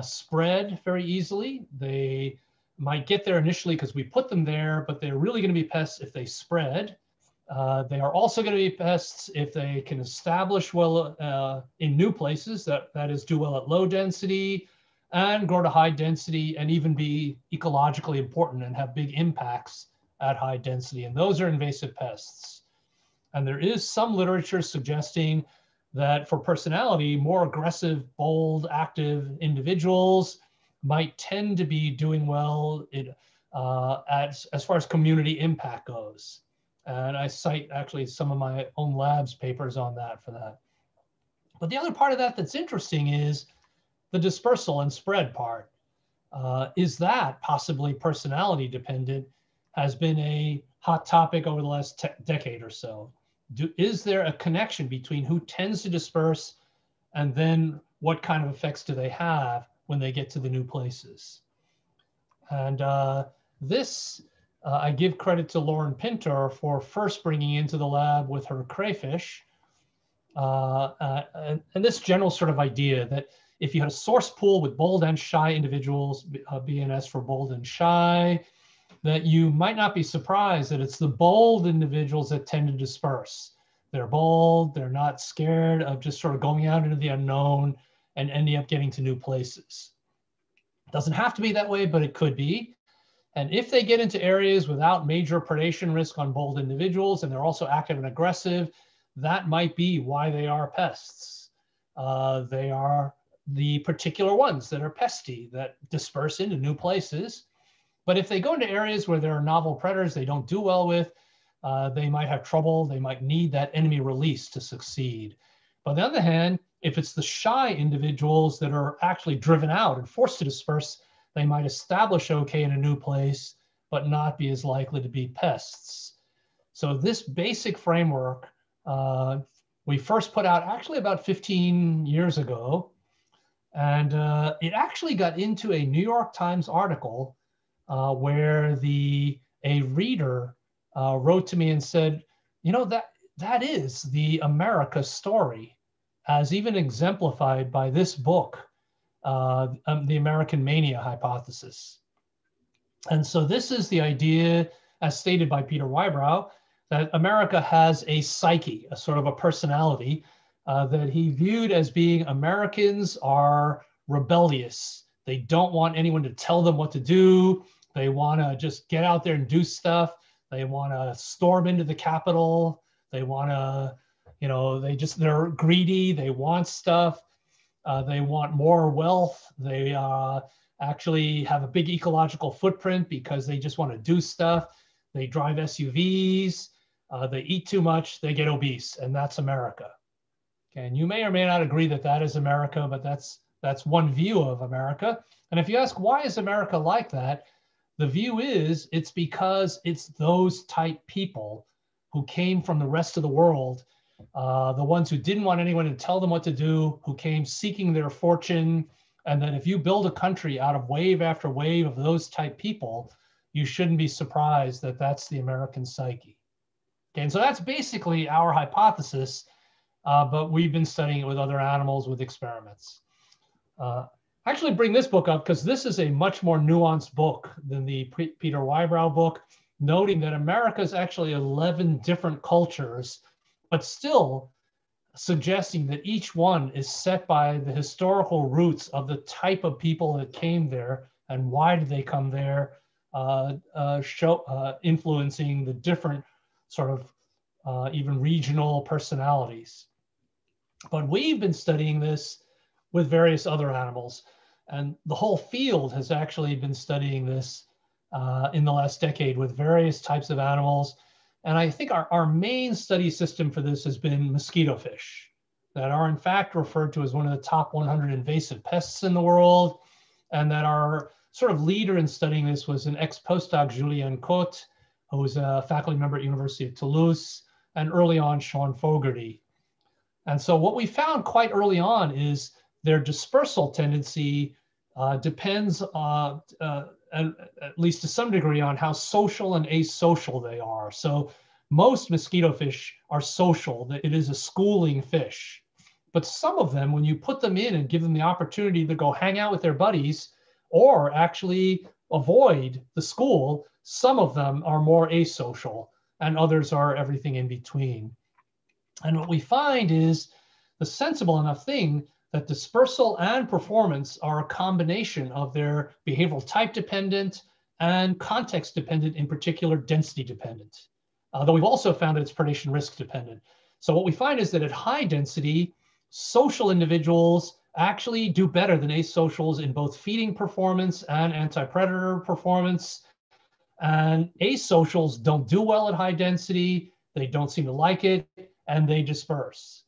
spread very easily. They might get there initially because we put them there, but they're really going to be pests if they spread. Uh, they are also going to be pests if they can establish well uh, in new places, that, that is, do well at low density and grow to high density and even be ecologically important and have big impacts at high density. And those are invasive pests. And there is some literature suggesting that for personality, more aggressive, bold, active individuals might tend to be doing well in, uh, as, as far as community impact goes. And I cite actually some of my own labs papers on that for that. But the other part of that that's interesting is the dispersal and spread part. Uh, is that possibly personality dependent has been a hot topic over the last decade or so. Do, is there a connection between who tends to disperse and then what kind of effects do they have when they get to the new places? And uh, this, uh, I give credit to Lauren Pintor for first bringing into the lab with her crayfish. Uh, uh and, and, this general sort of idea that if you had a source pool with bold and shy individuals, BNS uh, for bold and shy, that you might not be surprised that it's the bold individuals that tend to disperse. They're bold, they're not scared of just sort of going out into the unknown and ending up getting to new places. It doesn't have to be that way, but it could be. And if they get into areas without major predation risk on bold individuals and they're also active and aggressive, that might be why they are pests. Uh, they are the particular ones that are pesty, that disperse into new places. But if they go into areas where there are novel predators they don't do well with, uh, they might have trouble. They might need that enemy release to succeed. But on the other hand, if it's the shy individuals that are actually driven out and forced to disperse, they might establish okay in a new place, but not be as likely to be pests. So this basic framework uh, we first put out actually about 15 years ago. And uh, it actually got into a New York Times article uh, where the a reader uh, wrote to me and said, you know that that is the America story, as even exemplified by this book, uh, um, the American mania hypothesis. And so this is the idea, as stated by Peter Whybrow, that America has a psyche, a sort of a personality uh, that he viewed as being Americans are rebellious. They don't want anyone to tell them what to do. They want to just get out there and do stuff. They want to storm into the Capitol. They want to, you know, they just, they're greedy. They want stuff. Uh, they want more wealth. They uh, actually have a big ecological footprint because they just want to do stuff. They drive SUVs. Uh, they eat too much. They get obese. And that's America. Okay. And you may or may not agree that that is America, but that's that's one view of America. And if you ask why is America like that, the view is it's because it's those type people who came from the rest of the world, uh, the ones who didn't want anyone to tell them what to do, who came seeking their fortune. And that if you build a country out of wave after wave of those type people, you shouldn't be surprised that that's the American psyche. Okay, and so that's basically our hypothesis, uh, but we've been studying it with other animals with experiments. Uh, actually bring this book up because this is a much more nuanced book than the P Peter Whybrow book, noting that America is actually 11 different cultures, but still suggesting that each one is set by the historical roots of the type of people that came there and why did they come there, uh, uh, show, uh, influencing the different sort of uh, even regional personalities. But we've been studying this with various other animals. And the whole field has actually been studying this uh, in the last decade with various types of animals. And I think our, our main study system for this has been mosquito fish that are in fact referred to as one of the top 100 invasive pests in the world. And that our sort of leader in studying this was an ex-postdoc, Julien Cote, who was a faculty member at University of Toulouse, and early on, Sean Fogarty. And so what we found quite early on is their dispersal tendency uh, depends uh, uh, at, at, least to some degree on how social and asocial they are. So most mosquito fish are social, that it is a schooling fish. But some of them, when you put them in and give them the opportunity to go hang out with their buddies or actually avoid the school, some of them are more asocial and others are everything in between. And what we find is the sensible enough thing that dispersal and performance are a combination of their behavioral type dependent and context dependent, in particular density dependent. Uh, though we've also found that it's predation risk dependent. So what we find is that at high density, social individuals actually do better than asocials in both feeding performance and anti-predator performance. And asocials don't do well at high density. They don't seem to like it and they disperse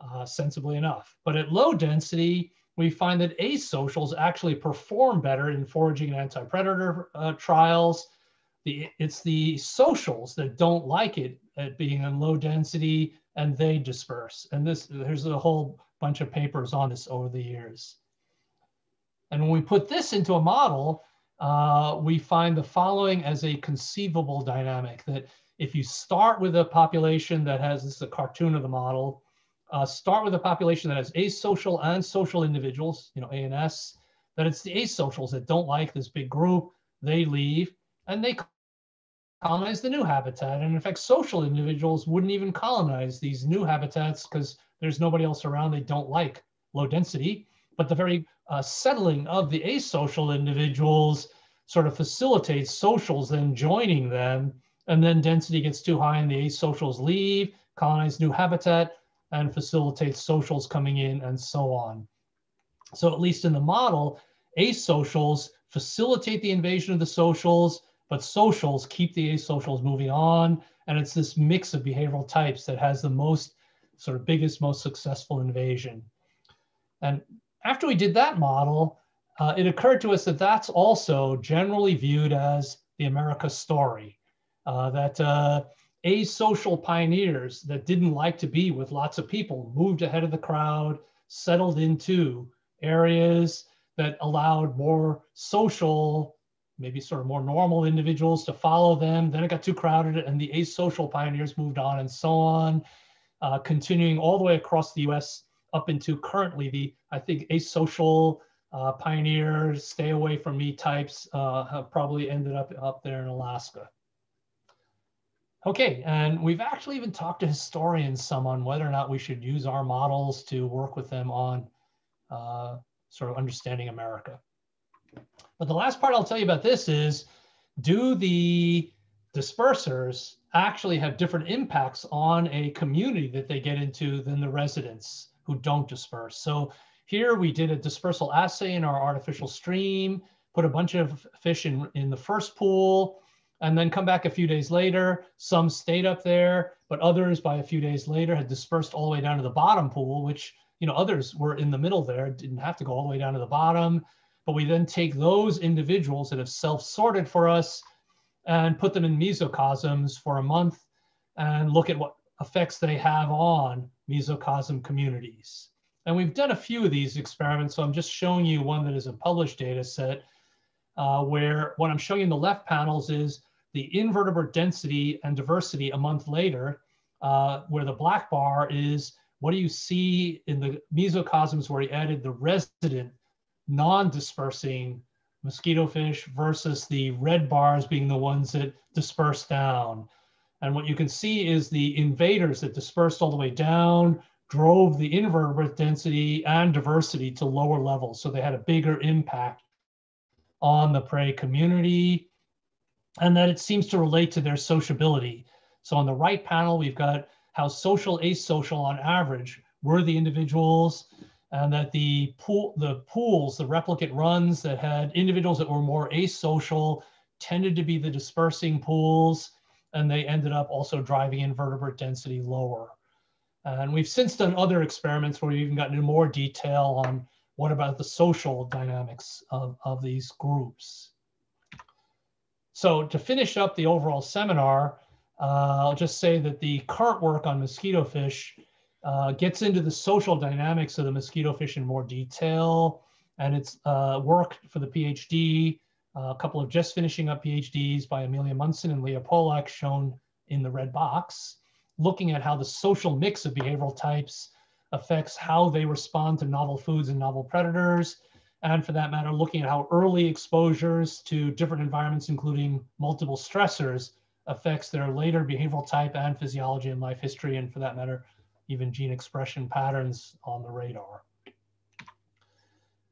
uh, sensibly enough. But at low density, we find that asocials actually perform better in foraging and anti-predator uh, trials. The, it's the socials that don't like it at being in low density and they disperse. And this there's a whole bunch of papers on this over the years. And when we put this into a model, uh, we find the following as a conceivable dynamic that if you start with a population that has, this is a cartoon of the model, uh, start with a population that has asocial and social individuals, you know, A and S, that it's the asocials that don't like this big group, they leave and they colonize the new habitat. And in fact, social individuals wouldn't even colonize these new habitats because there's nobody else around they don't like low density. But the very uh, settling of the asocial individuals sort of facilitates socials then joining them and then density gets too high and the asocials leave, colonize new habitat, and facilitate socials coming in and so on. So at least in the model, asocials facilitate the invasion of the socials, but socials keep the asocials moving on. And it's this mix of behavioral types that has the most sort of biggest, most successful invasion. And after we did that model, uh, it occurred to us that that's also generally viewed as the America story uh, that uh, asocial pioneers that didn't like to be with lots of people moved ahead of the crowd, settled into areas that allowed more social, maybe sort of more normal individuals to follow them. Then it got too crowded and the asocial pioneers moved on and so on, uh, continuing all the way across the US up into currently the, I think, asocial uh, pioneers, stay away from me types uh, have probably ended up up there in Alaska. Okay, and we've actually even talked to historians some on whether or not we should use our models to work with them on uh, sort of understanding America. But the last part I'll tell you about this is, do the dispersers actually have different impacts on a community that they get into than the residents who don't disperse? So here we did a dispersal assay in our artificial stream, put a bunch of fish in, in the first pool, and then come back a few days later. Some stayed up there, but others by a few days later had dispersed all the way down to the bottom pool, which, you know, others were in the middle there, didn't have to go all the way down to the bottom. But we then take those individuals that have self-sorted for us and put them in mesocosms for a month and look at what effects they have on mesocosm communities. And we've done a few of these experiments. So I'm just showing you one that is a published data set uh, where what I'm showing in the left panels is the invertebrate density and diversity a month later, uh, where the black bar is what do you see in the mesocosms where he added the resident non-dispersing mosquito fish versus the red bars being the ones that disperse down. And what you can see is the invaders that dispersed all the way down drove the invertebrate density and diversity to lower levels. So they had a bigger impact on the prey community and that it seems to relate to their sociability. So on the right panel, we've got how social asocial on average were the individuals and that the pool, the pools, the replicate runs that had individuals that were more asocial tended to be the dispersing pools, and they ended up also driving invertebrate density lower. And we've since done other experiments where we've even gotten into more detail on what about the social dynamics of, of these groups. So to finish up the overall seminar, uh, I'll just say that the current work on mosquito fish uh, gets into the social dynamics of the mosquito fish in more detail. And it's uh, work for the PhD, uh, a couple of just finishing up PhDs by Amelia Munson and Leah Polak shown in the red box, looking at how the social mix of behavioral types affects how they respond to novel foods and novel predators. And for that matter, looking at how early exposures to different environments, including multiple stressors, affects their later behavioral type and physiology and life history, and for that matter, even gene expression patterns on the radar.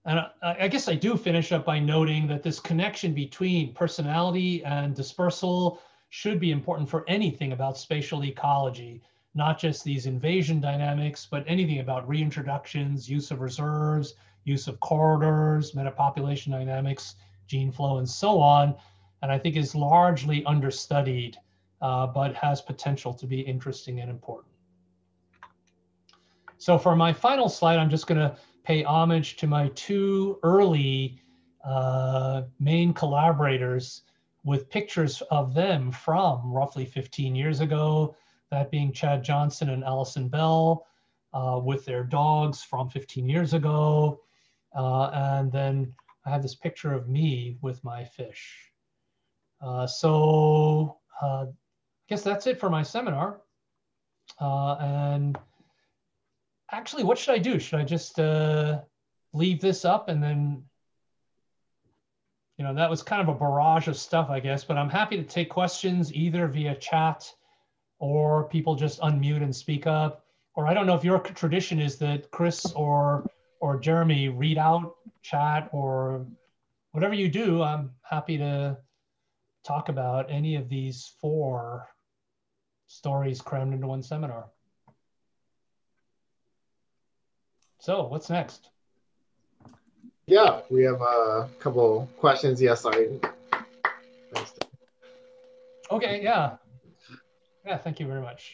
And I, I, guess I do finish up by noting that this connection between personality and dispersal should be important for anything about spatial ecology, not just these invasion dynamics, but anything about reintroductions, use of reserves, use of corridors, metapopulation dynamics, gene flow, and so on. And I think is largely understudied, uh, but has potential to be interesting and important. So for my final slide, I'm just going to pay homage to my two early uh, main collaborators with pictures of them from roughly 15 years ago, that being Chad Johnson and Alison Bell uh, with their dogs from 15 years ago. Uh, and then I have this picture of me with my fish. Uh, so uh, I guess that's it for my seminar. Uh, and actually, what should I do? Should I just uh, leave this up and then, you know, that was kind of a barrage of stuff, I guess, but I'm happy to take questions either via chat or people just unmute and speak up. Or I don't know if your tradition is that Chris or or Jeremy read out chat or whatever you do. I'm happy to talk about any of these four stories crammed into one seminar. So what's next? Yeah, we have a couple questions. Yes, sorry. Okay, yeah. Yeah, thank you very much.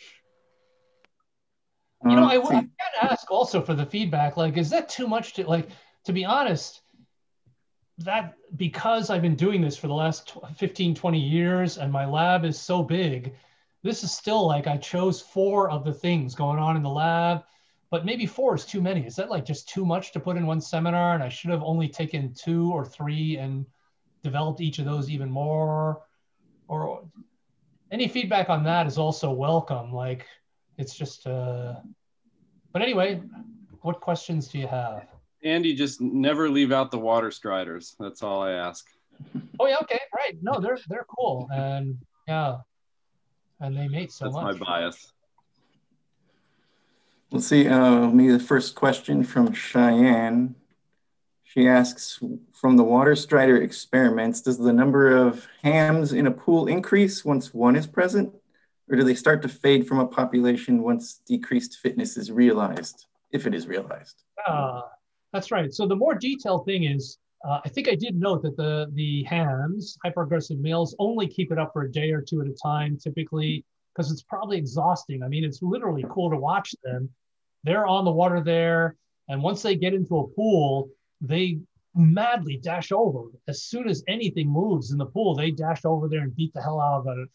You know, um, I, I gotta ask also for the feedback, like, is that too much to, like, to be honest, that because I've been doing this for the last 15, 20 years and my lab is so big, this is still like I chose four of the things going on in the lab but maybe four is too many. Is that like just too much to put in one seminar? And I should have only taken two or three and developed each of those even more. Or any feedback on that is also welcome. Like it's just, uh, but anyway, what questions do you have? Andy, just never leave out the water striders. That's all I ask. Oh yeah, okay, right. No, they're they're cool, and yeah, and they mate so That's much. That's my bias. Let's see, uh, maybe the first question from Cheyenne. She asks, from the water strider experiments, does the number of hams in a pool increase once one is present? Or do they start to fade from a population once decreased fitness is realized, if it is realized? Uh, that's right. So the more detailed thing is, uh, I think I did note that the, the hams, hyperaggressive males, only keep it up for a day or two at a time, typically, because it's probably exhausting. I mean, it's literally cool to watch them they're on the water there. And once they get into a pool, they madly dash over. As soon as anything moves in the pool, they dash over there and beat the hell out of it.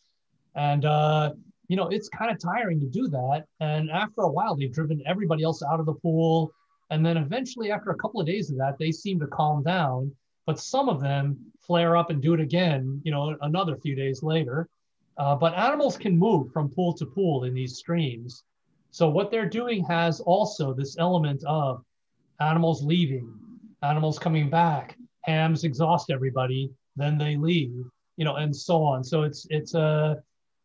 And, uh, you know, it's kind of tiring to do that. And after a while, they've driven everybody else out of the pool. And then eventually, after a couple of days of that, they seem to calm down. But some of them flare up and do it again, you know, another few days later. Uh, but animals can move from pool to pool in these streams. So what they're doing has also this element of animals leaving, animals coming back, hams exhaust everybody, then they leave, you know, and so on. So it's it's a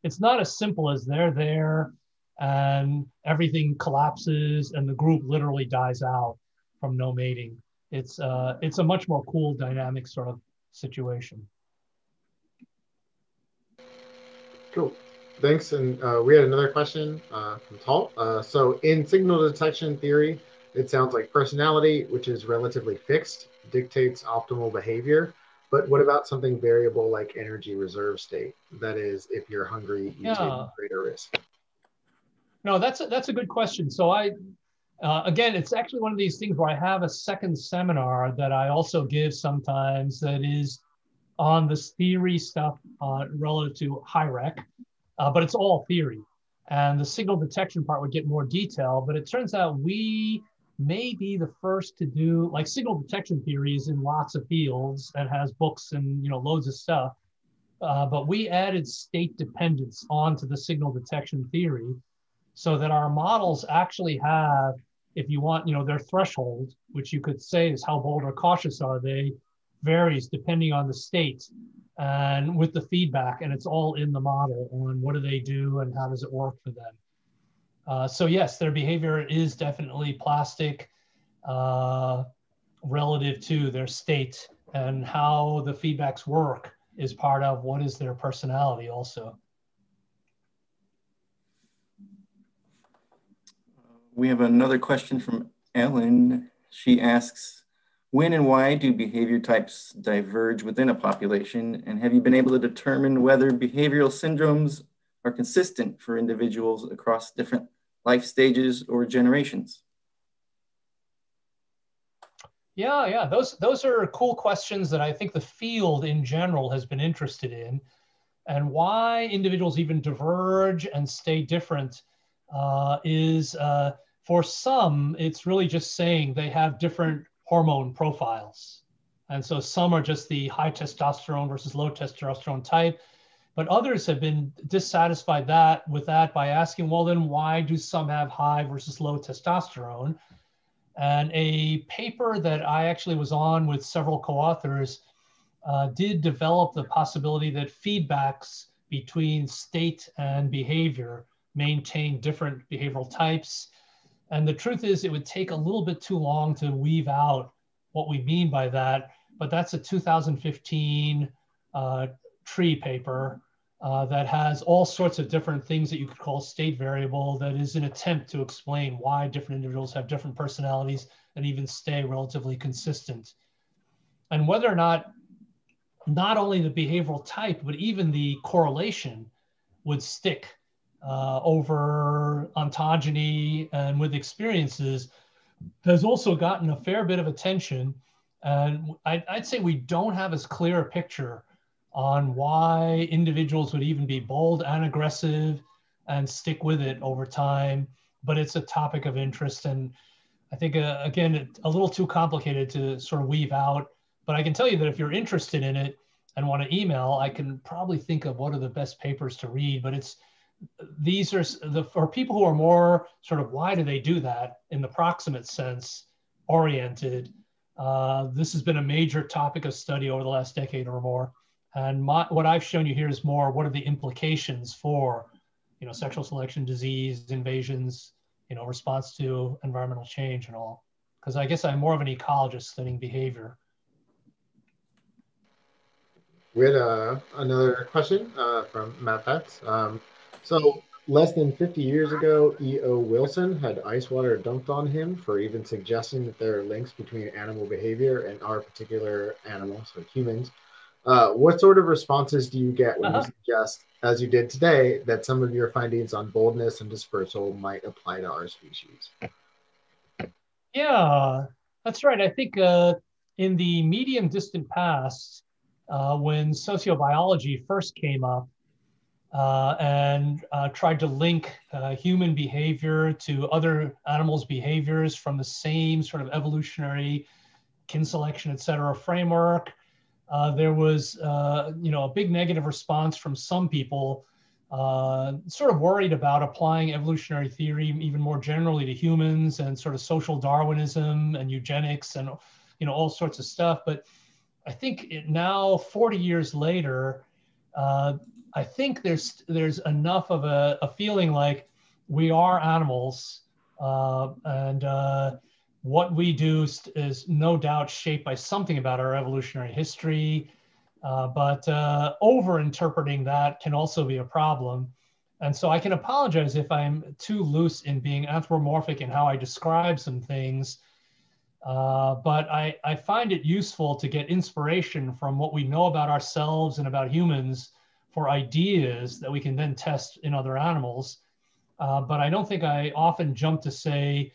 it's not as simple as they're there and everything collapses and the group literally dies out from no mating. It's uh it's a much more cool dynamic sort of situation. Cool. thanks. And uh, we had another question uh, from Tal. Uh, so in signal detection theory, it sounds like personality, which is relatively fixed, dictates optimal behavior. But what about something variable like energy reserve state? That is, if you're hungry, you Yeah. take greater risk. No, that's a, that's a good question. So I, uh, again, it's actually one of these things where I have a second seminar that I also give sometimes that is on this theory stuff uh, relative to HIREC, uh, but it's all theory. And the signal detection part would get more detail, but it turns out we may be the first to do like signal detection theories in lots of fields that has books and you know loads of stuff. Uh, but we added state dependence onto the signal detection theory so that our models actually have, if you want, you know, their threshold, which you could say is how bold or cautious are they, varies depending on the state and with the feedback, and it's all in the model on what do they do and how does it work for them. Uh, so yes, their behavior is definitely plastic uh, relative to their state and how the feedbacks work is part of what is their personality also. We have another question from Ellen. She asks, when and why do behavior types diverge within a population? And have you been able to determine whether behavioral syndromes are consistent for individuals across different life stages or generations? Yeah, yeah, those those are cool questions that I think the field in general has been interested in, and why individuals even diverge and stay different uh, is uh, for some it's really just saying they have different hormone profiles, and so some are just the high testosterone versus low testosterone type, but others have been dissatisfied that with that by asking, well, then why do some have high versus low testosterone? And a paper that I actually was on with several co-authors uh, did develop the possibility that feedbacks between state and behavior maintain different behavioral types. And the truth is it would take a little bit too long to weave out what we mean by that, but that's a 2015 uh, TREE paper uh, that has all sorts of different things that you could call state variable that is an attempt to explain why different individuals have different personalities and even stay relatively consistent. And whether or not, not only the behavioral type, but even the correlation would stick uh, over ontogeny and with experiences has also gotten a fair bit of attention. And I'd, I'd say we don't have as clear a picture on why individuals would even be bold and aggressive and stick with it over time. But it's a topic of interest. And I think, uh, again, a little too complicated to sort of weave out. But I can tell you that if you're interested in it and want to email, I can probably think of what are the best papers to read. But it's these are the for people who are more sort of why do they do that in the proximate sense oriented. Uh, this has been a major topic of study over the last decade or more. And my, what I've shown you here is more what are the implications for, you know, sexual selection, disease, invasions, you know, response to environmental change and all. Because I guess I'm more of an ecologist studying behavior. We had uh, another question uh, from Matt Betts. Um, so less than 50 years ago, E.O. Wilson had ice water dumped on him for even suggesting that there are links between animal behavior and our particular animals, so humans. Uh, what sort of responses do you get when Uh-huh. you suggest, as you did today, that some of your findings on boldness and dispersal might apply to our species? Yeah, that's right. I think uh, in the medium distant past, uh, when sociobiology first came up uh, and uh, tried to link uh, human behavior to other animals' behaviors from the same sort of evolutionary kin selection, et cetera, framework, uh, there was, uh, you know, a big negative response from some people uh, sort of worried about applying evolutionary theory even more generally to humans and sort of social Darwinism and eugenics and you know all sorts of stuff. But I think it now, 40 years later, uh, I think there's there's enough of a, a feeling like we are animals uh, and uh, what we do is, no doubt shaped by something about our evolutionary history. Uh, but uh, over interpreting that can also be a problem. And so I can apologize if I'm too loose in being anthropomorphic in how I describe some things. Uh, but I, I find it useful to get inspiration from what we know about ourselves and about humans for ideas that we can then test in other animals. Uh, but I don't think I often jump to say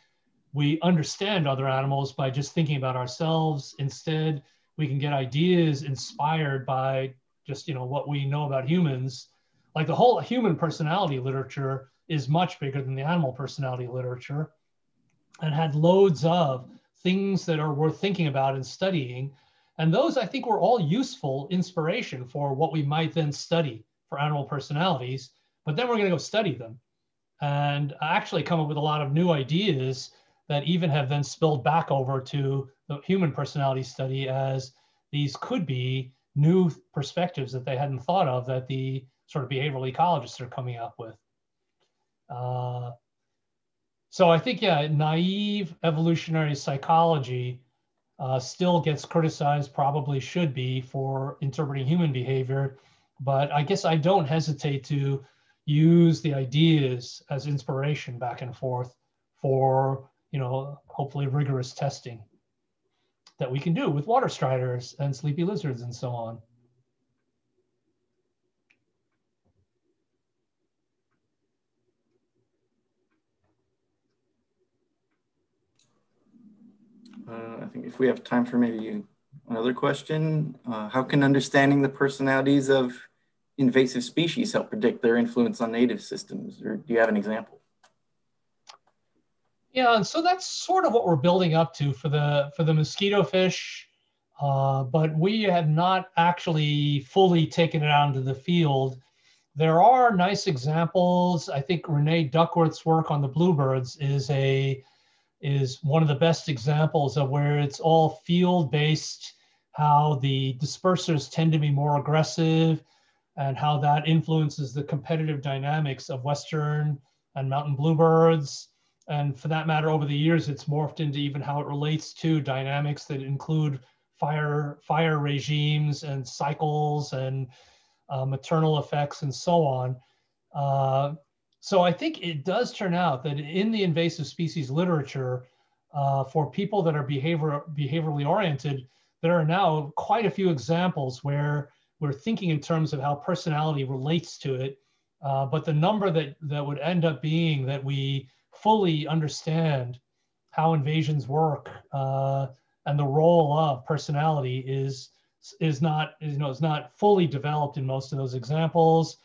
we understand other animals by just thinking about ourselves. Instead, we can get ideas inspired by just you know what we know about humans. Like the whole human personality literature is much bigger than the animal personality literature and had loads of things that are worth thinking about and studying. And those i think were all useful inspiration for what we might then study for animal personalities but then we're going to go study them. And actually come up with a lot of new ideas that even have then spilled back over to the human personality study as these could be new perspectives that they hadn't thought of that the sort of behavioral ecologists are coming up with. Uh, so I think, yeah, naive evolutionary psychology uh, still gets criticized, probably should be, for interpreting human behavior. But I guess I don't hesitate to use the ideas as inspiration back and forth for, you know, hopefully rigorous testing that we can do with water striders and sleepy lizards and so on. Uh, I think if we have time for maybe another question, uh, how can understanding the personalities of invasive species help predict their influence on native systems? Or do you have an example? Yeah, and so that's sort of what we're building up to for the for the mosquito fish, uh, but we have not actually fully taken it out into the field. There are nice examples. I think Renee Duckworth's work on the bluebirds is a is one of the best examples of where it's all field based, how the dispersers tend to be more aggressive, and how that influences the competitive dynamics of western and mountain bluebirds and for that matter, over the years, it's morphed into even how it relates to dynamics that include fire fire regimes and cycles and uh, maternal effects and so on. Uh, so I think it does turn out that in the invasive species literature, uh, for people that are behavior, behaviorally oriented, there are now quite a few examples where we're thinking in terms of how personality relates to it. Uh, but the number that, that would end up being that we fully understand how invasions work uh, and the role of personality is is not you know is not fully developed in most of those examples.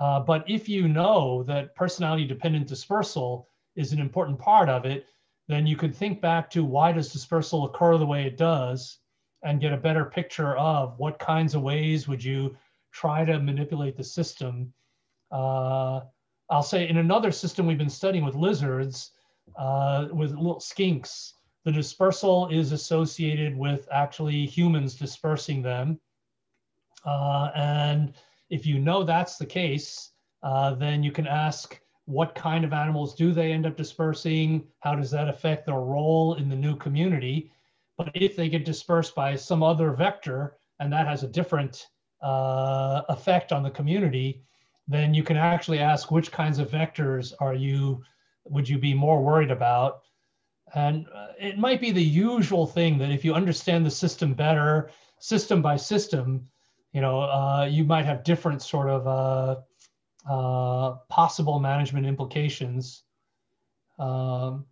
Uh, but if you know that personality dependent dispersal is an important part of it, then you could think back to why does dispersal occur the way it does and get a better picture of what kinds of ways would you try to manipulate the system uh, I'll say in another system we've been studying with lizards, uh, with little skinks, the dispersal is associated with actually humans dispersing them. Uh, and if you know that's the case, uh, then you can ask what kind of animals do they end up dispersing? How does that affect their role in the new community? But if they get dispersed by some other vector and that has a different uh, effect on the community, then you can actually ask which kinds of vectors are you would you be more worried about? And uh, it might be the usual thing that if you understand the system better system by system you know uh, you might have different sort of uh, uh possible management implications. Um,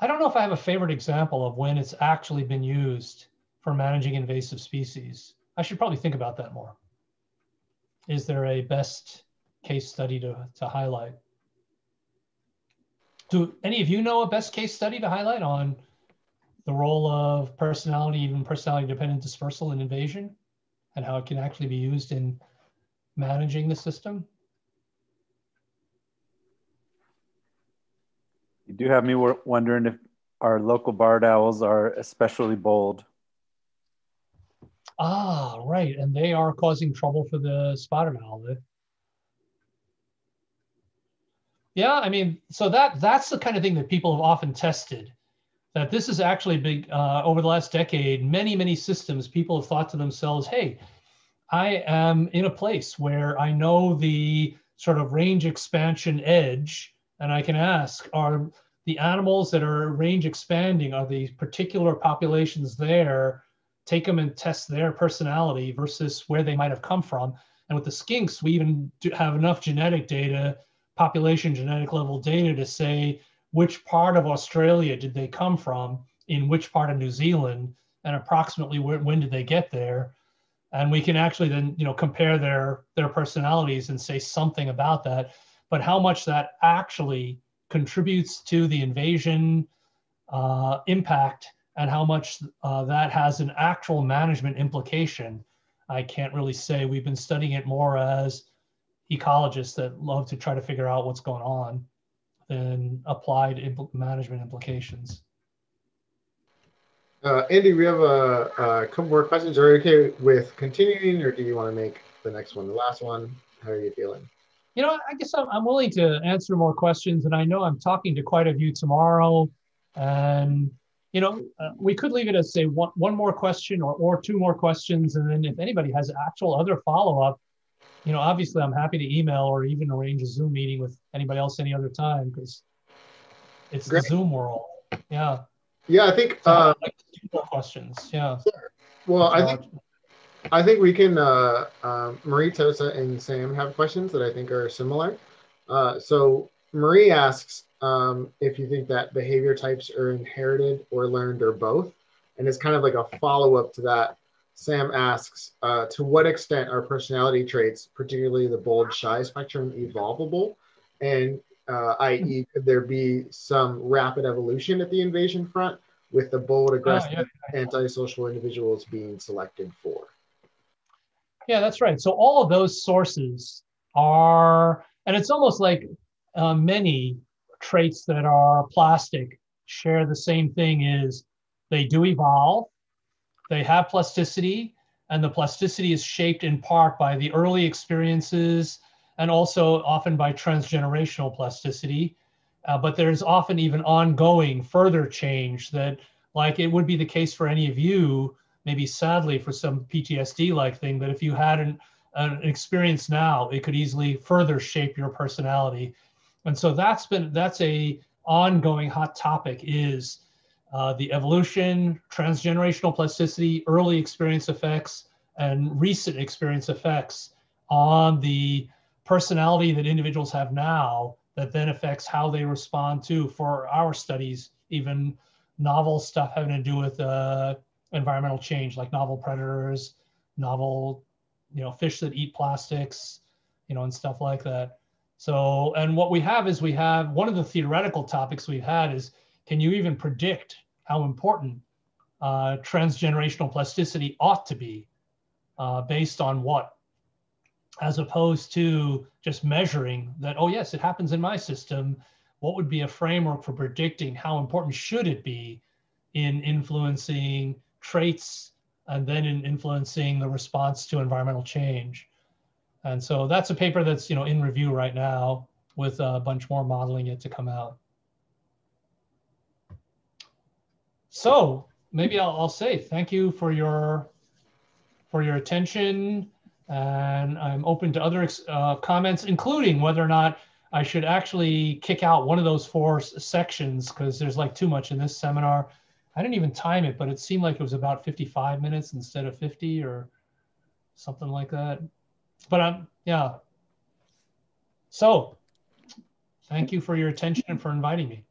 i don't know if i have a favorite example of when it's actually been used for managing invasive species. I should probably think about that more is there a best case study to, to highlight? Do any of you know a best case study to highlight on the role of personality, even personality dependent dispersal and invasion, and how it can actually be used in managing the system? You do have me wondering if our local barred owls are especially bold. Ah, right. And they are causing trouble for the spotted owl. Yeah, I mean, so that that's the kind of thing that people have often tested. That this is actually big uh, over the last decade. Many many systems, people have thought to themselves, "Hey, I am in a place where I know the sort of range expansion edge. And I can ask, are the animals that are range expanding, are these particular populations there, take them and test their personality versus where they might have come from. And with the skinks, we even have enough genetic data, population genetic level data to say which part of Australia did they come from, in which part of New Zealand, and approximately where, when did they get there and we can actually then you know compare their their personalities and say something about that but how much that actually contributes to the invasion uh, impact and how much uh, that has an actual management implication i can't really say we've been studying it more as ecologists that love to try to figure out what's going on than applied impl management implications uh, Andy, we have a, a, couple more questions. Are you okay with continuing, or do you want to make the next one the last one? How are you feeling? You know, I guess I'm, I'm willing to answer more questions, and I know I'm talking to quite a few tomorrow. And you know, uh, we could leave it as say one, one more question or, or two more questions, and then if anybody has actual other follow up, you know, obviously I'm happy to email or even arrange a Zoom meeting with anybody else any other time because it's Great. the Zoom world. Yeah. Yeah, I think uh, questions. Yeah. Well, I think I think we can. Uh, uh, Marie Tosa and Sam have questions that I think are similar. Uh, so Marie asks um, if you think that behavior types are inherited or learned or both, and it's kind of like a follow up to that. Sam asks, uh, to what extent are personality traits, particularly the bold shy spectrum, evolvable? And uh, i.e., could there be some rapid evolution at the invasion front with the bold, aggressive, oh, yeah. antisocial individuals being selected for? Yeah, that's right. So all of those sources are, and it's almost like uh, many traits that are plastic share the same thing is they do evolve, they have plasticity, and the plasticity is shaped in part by the early experiences and also often by transgenerational plasticity. Uh, but there's often even ongoing further change that, like it would be the case for any of you, maybe sadly for some PTSD like thing, that if you had an, an experience now, it could easily further shape your personality. And so that's been, that's a ongoing hot topic is uh, the evolution, transgenerational plasticity, early experience effects, and recent experience effects on the personality that individuals have now that then affects how they respond to, for our studies, even novel stuff having to do with uh, environmental change, like novel predators, novel, you know, fish that eat plastics, you know, and stuff like that. So, and what we have is we have one of the theoretical topics we've had is can you even predict how important uh, transgenerational plasticity ought to be uh, based on what? as opposed to just measuring that, oh, yes, it happens in my system. What would be a framework for predicting how important should it be in influencing traits and then in influencing the response to environmental change? And so that's a paper that's you know in review right now with a bunch more modeling yet to come out. So maybe I'll, I'll say thank you for your for your attention and I'm open to other uh, comments, including whether or not I should actually kick out one of those four sections because there's like too much in this seminar. I didn't even time it, but it seemed like it was about 55 minutes instead of 50 or something like that. But I'm, um, yeah. So thank you for your attention and for inviting me.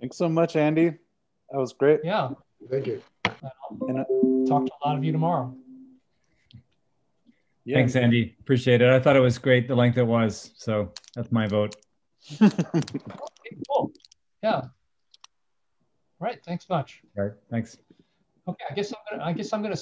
Thanks so much, Andy. That was great. Yeah. Thank you. And uh, talk to a lot of you tomorrow. Yeah. Thanks, Andy. Appreciate it. I thought it was great the length it was. So that's my vote. cool. Yeah. All right. Thanks much. All right. Thanks. Okay. I guess I'm gonna. I guess I'm gonna.